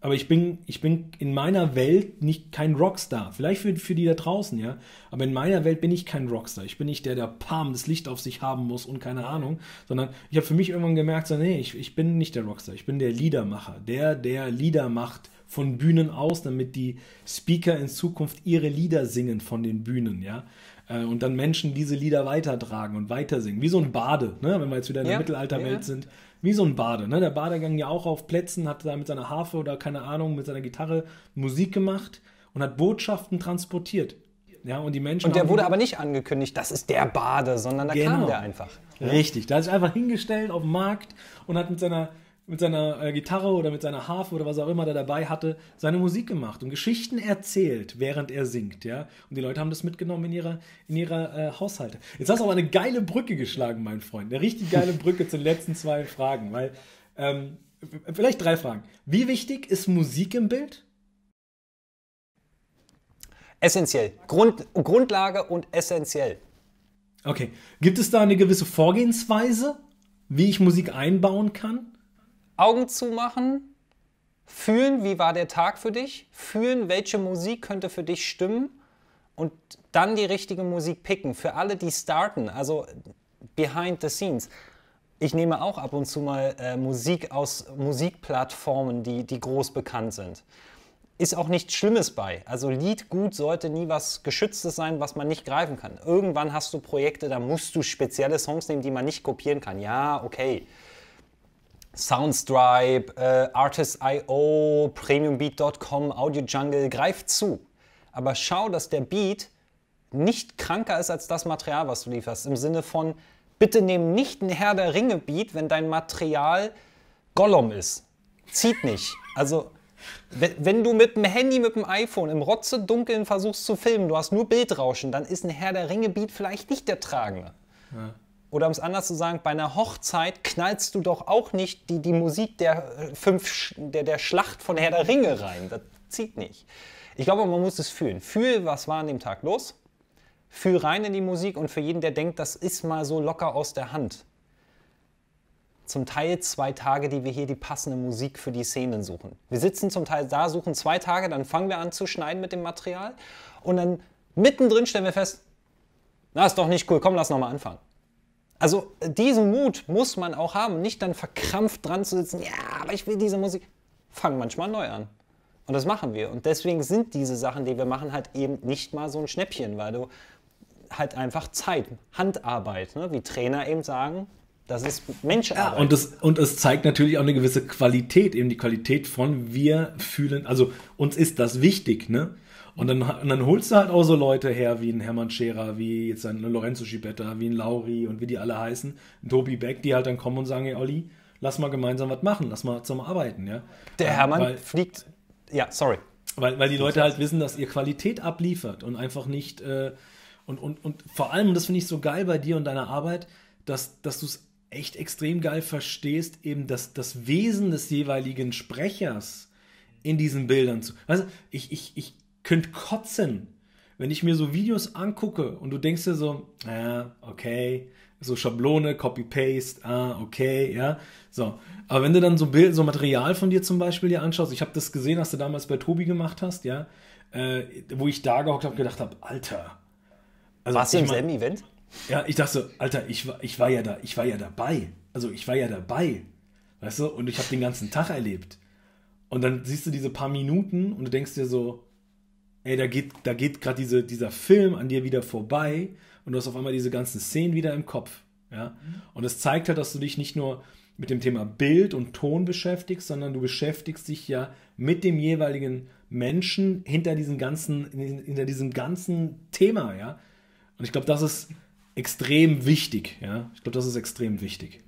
aber ich bin, ich bin in meiner Welt nicht kein Rockstar. Vielleicht für, für die da draußen, ja. Aber in meiner Welt bin ich kein Rockstar. Ich bin nicht der, der Pam das Licht auf sich haben muss und keine Ahnung. Sondern ich habe für mich irgendwann gemerkt, so, nee, ich, ich bin nicht der Rockstar. Ich bin der Liedermacher. Der, der Lieder macht von Bühnen aus, damit die Speaker in Zukunft ihre Lieder singen von den Bühnen, ja. Äh, und dann Menschen diese Lieder weitertragen und weitersingen. Wie so ein Bade, ne? wenn wir jetzt wieder in der Mittelalterwelt ja. sind wie so ein Bade. Ne? Der Bade ging ja auch auf Plätzen, hat da mit seiner Harfe oder keine Ahnung, mit seiner Gitarre Musik gemacht und hat Botschaften transportiert. Ja, und die Menschen. Und der wurde aber nicht angekündigt, das ist der Bade, sondern da genau. kam der einfach. Richtig, der hat sich einfach hingestellt auf dem Markt und hat mit seiner mit seiner äh, Gitarre oder mit seiner Harfe oder was auch immer der dabei hatte, seine Musik gemacht und Geschichten erzählt, während er singt, ja. Und die Leute haben das mitgenommen in ihrer, in ihrer äh, Haushalte. Jetzt hast du aber eine geile Brücke geschlagen, mein Freund. Eine richtig geile Brücke zu den letzten zwei Fragen, weil, ähm, vielleicht drei Fragen. Wie wichtig ist Musik im Bild? Essentiell. Grund, Grundlage und essentiell. Okay. Gibt es da eine gewisse Vorgehensweise, wie ich Musik einbauen kann? Augen zumachen, fühlen, wie war der Tag für dich, fühlen, welche Musik könnte für dich stimmen und dann die richtige Musik picken. Für alle, die starten, also behind the scenes. Ich nehme auch ab und zu mal äh, Musik aus Musikplattformen, die, die groß bekannt sind. Ist auch nichts Schlimmes bei. Also Lied gut sollte nie was Geschütztes sein, was man nicht greifen kann. Irgendwann hast du Projekte, da musst du spezielle Songs nehmen, die man nicht kopieren kann. Ja, okay. Soundstripe, äh, Artist.io, PremiumBeat.com, Audio Jungle, greift zu. Aber schau, dass der Beat nicht kranker ist als das Material, was du lieferst. Im Sinne von, bitte nimm nicht ein Herr der Ringe Beat, wenn dein Material Gollum ist. Zieht nicht. Also, wenn du mit dem Handy, mit dem iPhone im Rotze-Dunkeln versuchst zu filmen, du hast nur Bildrauschen, dann ist ein Herr der Ringe Beat vielleicht nicht der tragende. Ja. Oder um es anders zu sagen, bei einer Hochzeit knallst du doch auch nicht die, die Musik der, äh, fünf, der, der Schlacht von Herr der Ringe rein. Das zieht nicht. Ich glaube, man muss es fühlen. Fühl, was war an dem Tag los. Fühl rein in die Musik und für jeden, der denkt, das ist mal so locker aus der Hand. Zum Teil zwei Tage, die wir hier die passende Musik für die Szenen suchen. Wir sitzen zum Teil da, suchen zwei Tage, dann fangen wir an zu schneiden mit dem Material und dann mittendrin stellen wir fest, na, ist doch nicht cool, komm, lass nochmal anfangen. Also diesen Mut muss man auch haben, nicht dann verkrampft dran zu sitzen, ja, aber ich will diese Musik. Fang manchmal neu an. Und das machen wir. Und deswegen sind diese Sachen, die wir machen, halt eben nicht mal so ein Schnäppchen, weil du halt einfach Zeit, Handarbeit, ne? wie Trainer eben sagen, das ist Menscharbeit. Ja, und, das, und es zeigt natürlich auch eine gewisse Qualität, eben die Qualität von wir fühlen, also uns ist das wichtig, ne? Und dann, und dann holst du halt auch so Leute her, wie ein Hermann Scherer, wie jetzt ein Lorenzo Schibetta, wie ein Lauri und wie die alle heißen, ein Tobi Beck, die halt dann kommen und sagen, hey Olli, lass mal gemeinsam was machen, lass mal zum Arbeiten, ja. Der Hermann weil, fliegt, ja, sorry. Weil, weil die Leute halt wissen, dass ihr Qualität abliefert und einfach nicht, äh, und, und, und vor allem, und das finde ich so geil bei dir und deiner Arbeit, dass, dass du es echt extrem geil verstehst, eben das, das Wesen des jeweiligen Sprechers in diesen Bildern zu. Also ich, ich, ich könnte kotzen, wenn ich mir so Videos angucke und du denkst dir so, ja, okay, so Schablone, Copy-Paste, ah, okay, ja, so. Aber wenn du dann so Bild, so Material von dir zum Beispiel dir anschaust, ich habe das gesehen, was du damals bei Tobi gemacht hast, ja, äh, wo ich da gehockt habe und gedacht habe, Alter. Also, Warst du im selben Event? Ja, ich dachte so, Alter, ich war, ich war ja da, ich war ja dabei. Also ich war ja dabei. Weißt du? Und ich habe den ganzen Tag erlebt. Und dann siehst du diese paar Minuten und du denkst dir so, ey, da geht, da geht gerade diese, dieser Film an dir wieder vorbei und du hast auf einmal diese ganzen Szenen wieder im Kopf. Ja? Und es zeigt halt, dass du dich nicht nur mit dem Thema Bild und Ton beschäftigst, sondern du beschäftigst dich ja mit dem jeweiligen Menschen hinter diesem ganzen, hinter diesem ganzen Thema, ja. Und ich glaube, das ist extrem wichtig, ja. Ich glaube, das ist extrem wichtig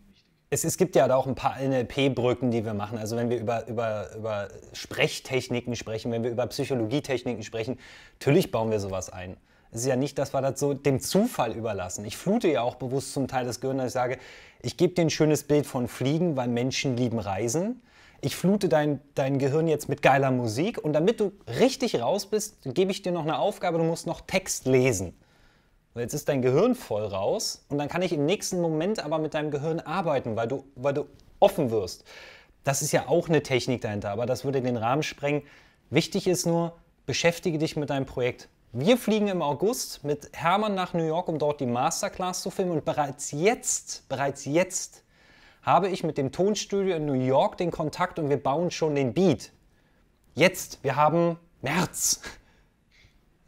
es, es, gibt ja auch ein paar NLP-Brücken, die wir machen. Also wenn wir über, über, über Sprechtechniken sprechen, wenn wir über Psychologietechniken sprechen, natürlich bauen wir sowas ein. Es ist ja nicht, dass wir das so dem Zufall überlassen. Ich flute ja auch bewusst zum Teil das Gehirn, dass ich sage, ich gebe dir ein schönes Bild von Fliegen, weil Menschen lieben Reisen. Ich flute dein, dein Gehirn jetzt mit geiler Musik und damit du richtig raus bist, gebe ich dir noch eine Aufgabe, du musst noch Text lesen. Und jetzt ist dein Gehirn voll raus und dann kann ich im nächsten Moment aber mit deinem Gehirn arbeiten, weil du, weil du offen wirst. Das ist ja auch eine Technik dahinter, aber das würde den Rahmen sprengen. Wichtig ist nur, beschäftige dich mit deinem Projekt. Wir fliegen im August mit Hermann nach New York, um dort die Masterclass zu filmen. Und bereits jetzt, bereits jetzt habe ich mit dem Tonstudio in New York den Kontakt und wir bauen schon den Beat. Jetzt, wir haben März.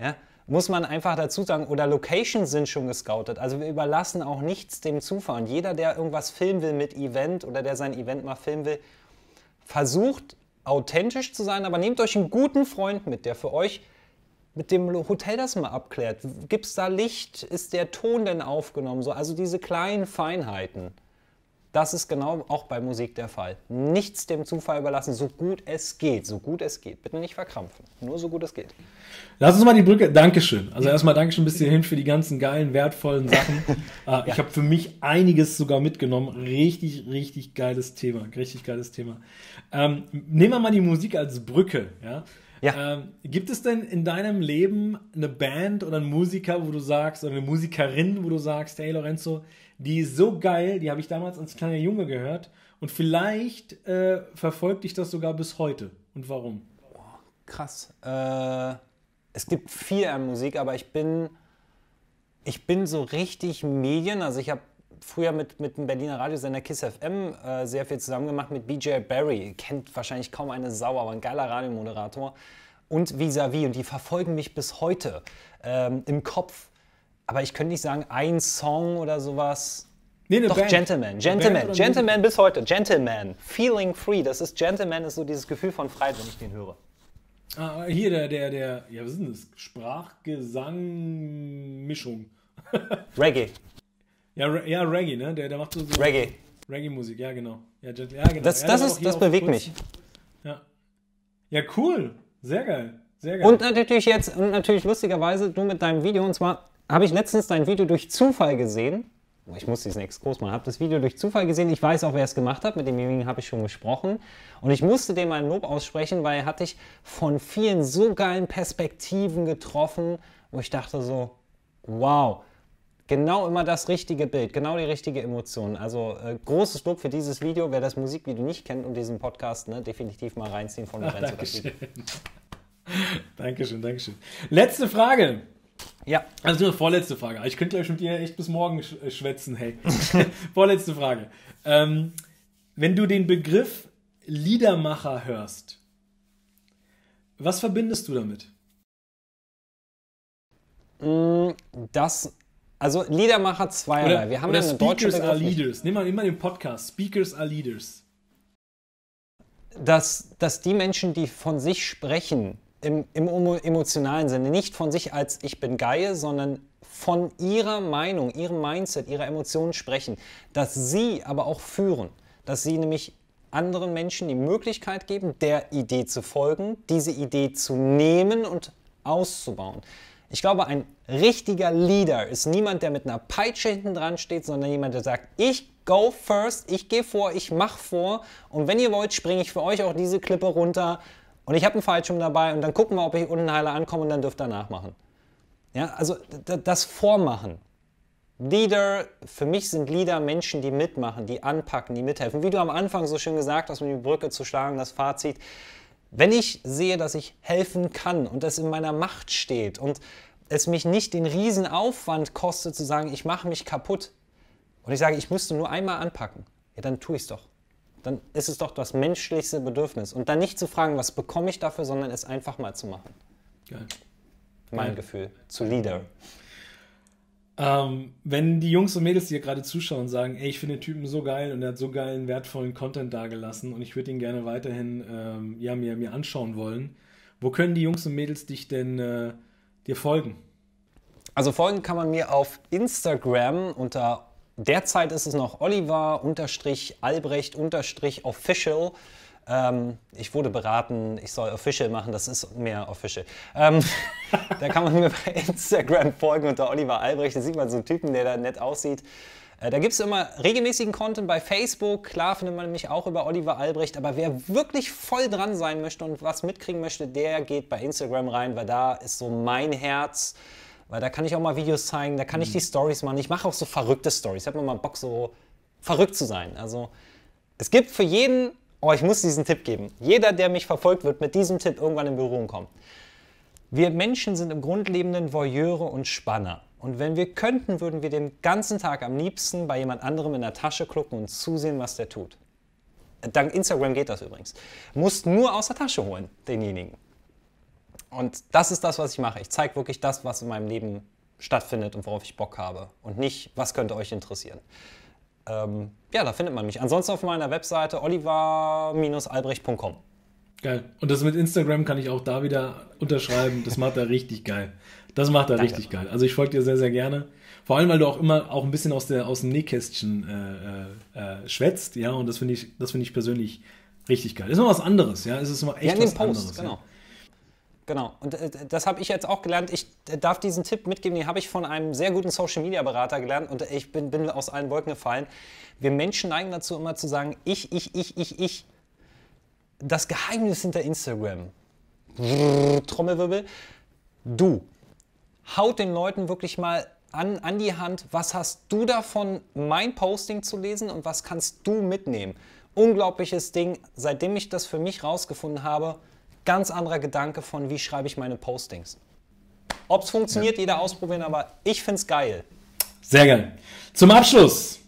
Ja, muss man einfach dazu sagen, oder Locations sind schon gescoutet. Also wir überlassen auch nichts dem Zufall. Und jeder, der irgendwas filmen will mit Event oder der sein Event mal filmen will, versucht authentisch zu sein, aber nehmt euch einen guten Freund mit, der für euch mit dem Hotel das mal abklärt. Gibt es da Licht? Ist der Ton denn aufgenommen? So, also diese kleinen Feinheiten. Das ist genau auch bei Musik der Fall. Nichts dem Zufall überlassen, so gut es geht. So gut es geht. Bitte nicht verkrampfen. Nur so gut es geht. Lass uns mal die Brücke. Dankeschön. Also erstmal Dankeschön bis hierhin für die ganzen geilen, wertvollen Sachen. äh, ich habe für mich einiges sogar mitgenommen. Richtig, richtig geiles Thema. Richtig geiles Thema. Ähm, nehmen wir mal die Musik als Brücke. Ja? Ja. Ähm, gibt es denn in deinem Leben eine Band oder einen Musiker, wo du sagst, oder eine Musikerin, wo du sagst, hey Lorenzo, die ist so geil, die habe ich damals als kleiner Junge gehört und vielleicht äh, verfolgt dich das sogar bis heute. Und warum? Boah, krass. Äh, es gibt viel an Musik, aber ich bin, ich bin so richtig Medien. Also ich habe früher mit, mit dem Berliner Radiosender KISS FM äh, sehr viel zusammen gemacht mit BJ Barry. Kennt wahrscheinlich kaum eine Sau, aber ein geiler Radiomoderator. Und Vis-a-vis. Und die verfolgen mich bis heute ähm, im Kopf. Aber ich könnte nicht sagen, ein Song oder sowas. Nee, eine Doch, Band. Gentleman. Gentleman. Gentleman bis heute. Gentleman. Feeling free. Das ist Gentleman, ist so dieses Gefühl von Freiheit, wenn ich den höre. Ah, hier der, der, der, ja, was ist denn das? Sprachgesang-Mischung. Reggae. Ja, ja, Reggae, ne? Der, der macht so, so Reggae. Reggae-Musik, ja, genau. Ja, ja, genau. Das, das, ist, das bewegt mich. Ja. Ja, cool. Sehr geil. Sehr geil. Und natürlich jetzt, und natürlich lustigerweise, du mit deinem Video, und zwar habe ich letztens dein Video durch Zufall gesehen. Ich muss diesen Exkurs machen. habe das Video durch Zufall gesehen. Ich weiß auch, wer es gemacht hat. Mit demjenigen habe ich schon gesprochen. Und ich musste dem ein Lob aussprechen, weil er hat dich von vielen so geilen Perspektiven getroffen, wo ich dachte so, wow, genau immer das richtige Bild, genau die richtige Emotion. Also äh, großes Lob für dieses Video. Wer das Musikvideo nicht kennt und diesen Podcast, ne, definitiv mal reinziehen von Lorenzo. Dankeschön. Dankeschön, Dankeschön. Letzte Frage. Ja. Also nur vorletzte Frage. Ich könnte ja mit dir echt bis morgen sch äh, schwätzen, hey. vorletzte Frage. Ähm, wenn du den Begriff Liedermacher hörst, was verbindest du damit? Mm, das, also Liedermacher zweierlei. Oder, Wir haben ja eine Speakers deutsche are Leaders. Nimm mal immer den Podcast. Speakers are Leaders. Dass, dass die Menschen, die von sich sprechen, im, im emotionalen Sinne, nicht von sich als ich bin geil, sondern von ihrer Meinung, ihrem Mindset, ihrer Emotionen sprechen, dass sie aber auch führen, dass sie nämlich anderen Menschen die Möglichkeit geben, der Idee zu folgen, diese Idee zu nehmen und auszubauen. Ich glaube, ein richtiger Leader ist niemand, der mit einer Peitsche hinten dran steht, sondern jemand, der sagt, ich go first, ich gehe vor, ich mache vor und wenn ihr wollt, springe ich für euch auch diese Klippe runter und ich habe einen Fallschirm dabei und dann gucken wir, ob ich unten heiler ankomme und dann dürft ihr nachmachen. Ja, also das Vormachen. Leader, für mich sind Leader Menschen, die mitmachen, die anpacken, die mithelfen. Wie du am Anfang so schön gesagt hast, um die Brücke zu schlagen, das Fazit. Wenn ich sehe, dass ich helfen kann und es in meiner Macht steht und es mich nicht den Riesenaufwand kostet zu sagen, ich mache mich kaputt und ich sage, ich müsste nur einmal anpacken, ja, dann tue ich es doch dann ist es doch das menschlichste Bedürfnis. Und dann nicht zu fragen, was bekomme ich dafür, sondern es einfach mal zu machen. Geil. Mein Geil. Gefühl. Zu Leader. Ähm, wenn die Jungs und Mädels, die hier gerade zuschauen, sagen, ey, ich finde den Typen so geil und er hat so geilen, wertvollen Content dagelassen und ich würde ihn gerne weiterhin ähm, ja, mir, mir anschauen wollen, wo können die Jungs und Mädels dich denn äh, dir folgen? Also folgen kann man mir auf Instagram unter Derzeit ist es noch Oliver-Albrecht-official. Ähm, ich wurde beraten, ich soll official machen, das ist mehr official. Ähm, da kann man mir bei Instagram folgen unter Oliver Albrecht. Da sieht man so einen Typen, der da nett aussieht. Äh, da gibt es immer regelmäßigen Content bei Facebook. Klar findet man mich auch über Oliver Albrecht. Aber wer wirklich voll dran sein möchte und was mitkriegen möchte, der geht bei Instagram rein, weil da ist so mein Herz. Weil da kann ich auch mal Videos zeigen, da kann ich mhm. die Stories machen. Ich mache auch so verrückte Stories. Ich habe mal Bock, so verrückt zu sein. Also es gibt für jeden Oh, ich muss diesen Tipp geben. Jeder, der mich verfolgt, wird mit diesem Tipp irgendwann in Berührung kommen. Wir Menschen sind im Grundlebenden Voyeure und Spanner. Und wenn wir könnten, würden wir den ganzen Tag am liebsten bei jemand anderem in der Tasche gucken und zusehen, was der tut. Dank Instagram geht das übrigens. Musst nur aus der Tasche holen, denjenigen. Und das ist das, was ich mache. Ich zeige wirklich das, was in meinem Leben stattfindet und worauf ich Bock habe. Und nicht, was könnte euch interessieren. Ähm, ja, da findet man mich. Ansonsten auf meiner Webseite oliver-albrecht.com. Geil. Und das mit Instagram kann ich auch da wieder unterschreiben. Das macht er richtig geil. Das macht er Danke. richtig geil. Also ich folge dir sehr, sehr gerne. Vor allem, weil du auch immer auch ein bisschen aus, der, aus dem Nähkästchen äh, äh, äh, schwätzt, ja, und das finde ich, das finde ich persönlich richtig geil. Ist immer was anderes, ja. Es ist immer echt Ja, was Post, anderes. genau. Ja. Genau. Und äh, das habe ich jetzt auch gelernt. Ich äh, darf diesen Tipp mitgeben, den habe ich von einem sehr guten Social Media Berater gelernt und ich bin, bin aus allen Wolken gefallen. Wir Menschen neigen dazu, immer zu sagen, ich, ich, ich, ich, ich. Das Geheimnis hinter Instagram. Trommelwirbel. Du. Haut den Leuten wirklich mal an, an die Hand, was hast du davon, mein Posting zu lesen und was kannst du mitnehmen. Unglaubliches Ding, seitdem ich das für mich rausgefunden habe, ganz anderer Gedanke von, wie schreibe ich meine Postings. Ob es funktioniert, jeder ausprobieren, aber ich finde es geil. Sehr geil. Zum Abschluss.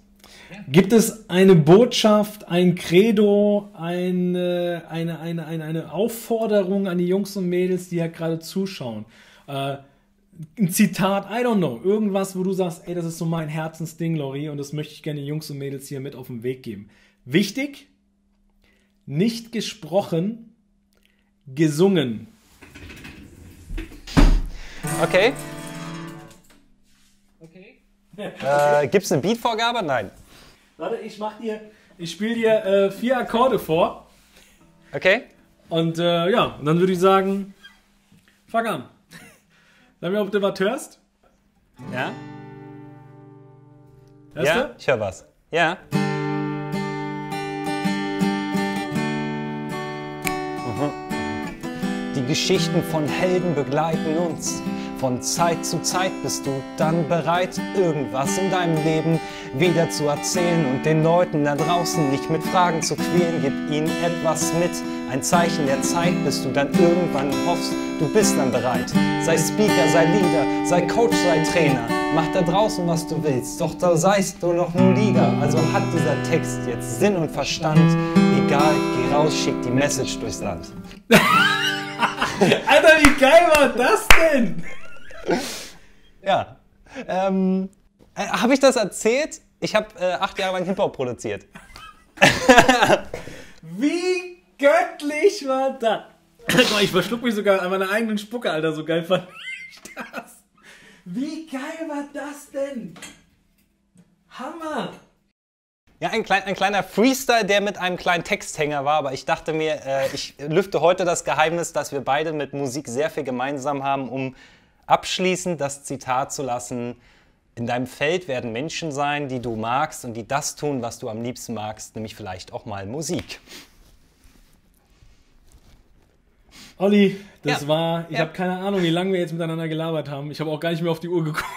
Gibt es eine Botschaft, ein Credo, eine, eine, eine, eine, eine Aufforderung an die Jungs und Mädels, die ja gerade zuschauen? Äh, ein Zitat, I don't know, irgendwas, wo du sagst, ey, das ist so mein Herzensding, Lori, und das möchte ich gerne den Jungs und Mädels hier mit auf den Weg geben. Wichtig, nicht gesprochen, gesungen. Okay. Okay. Äh, Gibt es eine Beatvorgabe? Nein. Warte, ich mach dir, ich spiele dir äh, vier Akkorde vor. Okay. Und äh, ja, und dann würde ich sagen, fang an. Sag mir, ob du was hörst. Ja? Hörst ja? du? Ich höre was. Ja. Geschichten von Helden begleiten uns. Von Zeit zu Zeit bist du dann bereit, irgendwas in deinem Leben wieder zu erzählen und den Leuten da draußen nicht mit Fragen zu quälen. Gib ihnen etwas mit, ein Zeichen der Zeit, bis du dann irgendwann hoffst, du bist dann bereit. Sei Speaker, sei Leader, sei Coach, sei Trainer. Mach da draußen, was du willst, doch da seist du noch nur Liga. Also hat dieser Text jetzt Sinn und Verstand. Egal, geh raus, schick die Message durchs Land. Alter, wie geil war das denn? Ja. Ähm, äh, habe ich das erzählt? Ich habe äh, acht Jahre lang Hip-Hop produziert. Wie göttlich war das? Guck mal, ich verschluck mich sogar an meiner eigenen Spucke, Alter, so geil fand ich das. Wie geil war das denn? Hammer! Ja, ein, klein, ein kleiner Freestyle, der mit einem kleinen Texthänger war, aber ich dachte mir, äh, ich lüfte heute das Geheimnis, dass wir beide mit Musik sehr viel gemeinsam haben, um abschließend das Zitat zu lassen. In deinem Feld werden Menschen sein, die du magst und die das tun, was du am liebsten magst, nämlich vielleicht auch mal Musik. Olli, das Ja. war, ich Ja. habe keine Ahnung, wie lange wir jetzt miteinander gelabert haben. Ich habe auch gar nicht mehr auf die Uhr geguckt.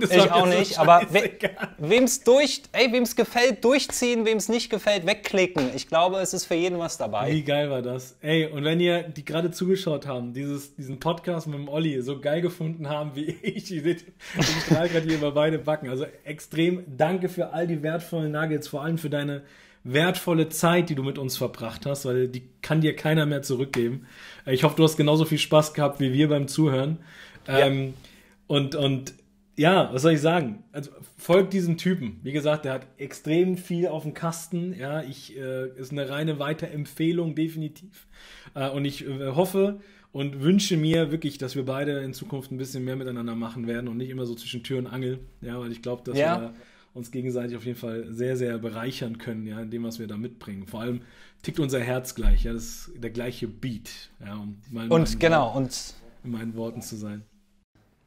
Das Ich auch so nicht, aber we scheißegal. wem's durch, ey, wem's gefällt, durchziehen, wem's nicht gefällt, wegklicken. Ich glaube, es ist für jeden was dabei. Wie geil war das? Ey, und wenn ihr, die gerade zugeschaut haben, dieses, diesen Podcast mit dem Olli so geil gefunden haben wie ich, ihr seht, ich strahle gerade hier über beide Backen. Also extrem danke für all die wertvollen Nuggets, vor allem für deine wertvolle Zeit, die du mit uns verbracht hast, weil die kann dir keiner mehr zurückgeben. Äh, Ich hoffe, du hast genauso viel Spaß gehabt wie wir beim Zuhören. Ähm, und, und ja, was soll ich sagen? Also folgt diesem Typen. Wie gesagt, der hat extrem viel auf dem Kasten. Ja, ich äh, ist eine reine Weiterempfehlung definitiv. Äh, und ich äh, hoffe und wünsche mir wirklich, dass wir beide in Zukunft ein bisschen mehr miteinander machen werden und nicht immer so zwischen Tür und Angel. Ja, weil ich glaube, dass Ja. wir uns gegenseitig auf jeden Fall sehr, sehr bereichern können, ja, in dem, was wir da mitbringen. Vor allem tickt unser Herz gleich, ja, das ist der gleiche Beat, ja, um meinen Und genau, und in meinen Worten zu sein.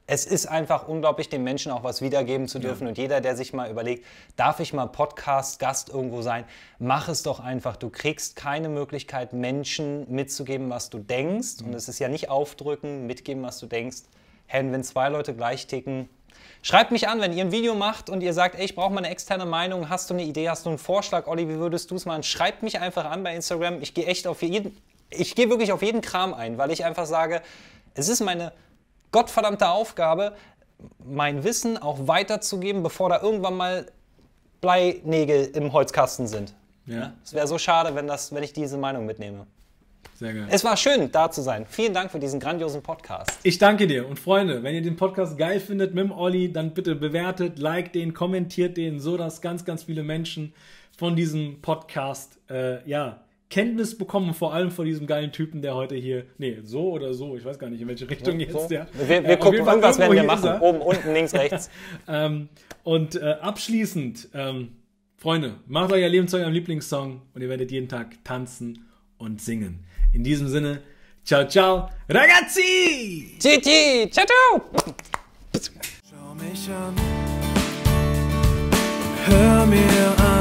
es ist einfach unglaublich, den Menschen auch was wiedergeben zu dürfen. Ja. Und jeder, der sich mal überlegt, darf ich mal Podcast-Gast irgendwo sein, mach es doch einfach. Du kriegst keine Möglichkeit, Menschen mitzugeben, was du denkst. Und es ist ja nicht aufdrücken, mitgeben, was du denkst. Hey, und wenn zwei Leute gleich ticken, Schreibt mich an, wenn ihr ein Video macht und ihr sagt, ey, ich brauche mal eine externe Meinung, hast du eine Idee, hast du einen Vorschlag, Olli, wie würdest du es machen? Schreibt mich einfach an bei Instagram. Ich gehe echt auf jeden, ich gehe wirklich auf jeden Kram ein, weil ich einfach sage, es ist meine gottverdammte Aufgabe, mein Wissen auch weiterzugeben, bevor da irgendwann mal Bleinägel im Holzkasten sind. Ja. Es wäre so schade, wenn, das, wenn ich diese Meinung mitnehme. Sehr geil. Es war schön, da zu sein. Vielen Dank für diesen grandiosen Podcast. Ich danke dir. Und Freunde, wenn ihr den Podcast geil findet mit dem Olli, dann bitte bewertet, liked den, kommentiert den, so dass ganz, ganz viele Menschen von diesem Podcast, äh, ja, Kenntnis bekommen, vor allem von diesem geilen Typen, der heute hier, nee, so oder so, ich weiß gar nicht, in welche Richtung so, jetzt der. Wir, wir äh, gucken, irgendwas werden wir machen, oben, unten, links, rechts. ähm, und äh, abschließend, ähm, Freunde, macht euer Leben zu eurem Lieblingssong und ihr werdet jeden Tag tanzen und singen. In diesem Sinne, ciao, ciao, ragazzi! Titi, ciao, ciao! Schau mich an, hör mir an.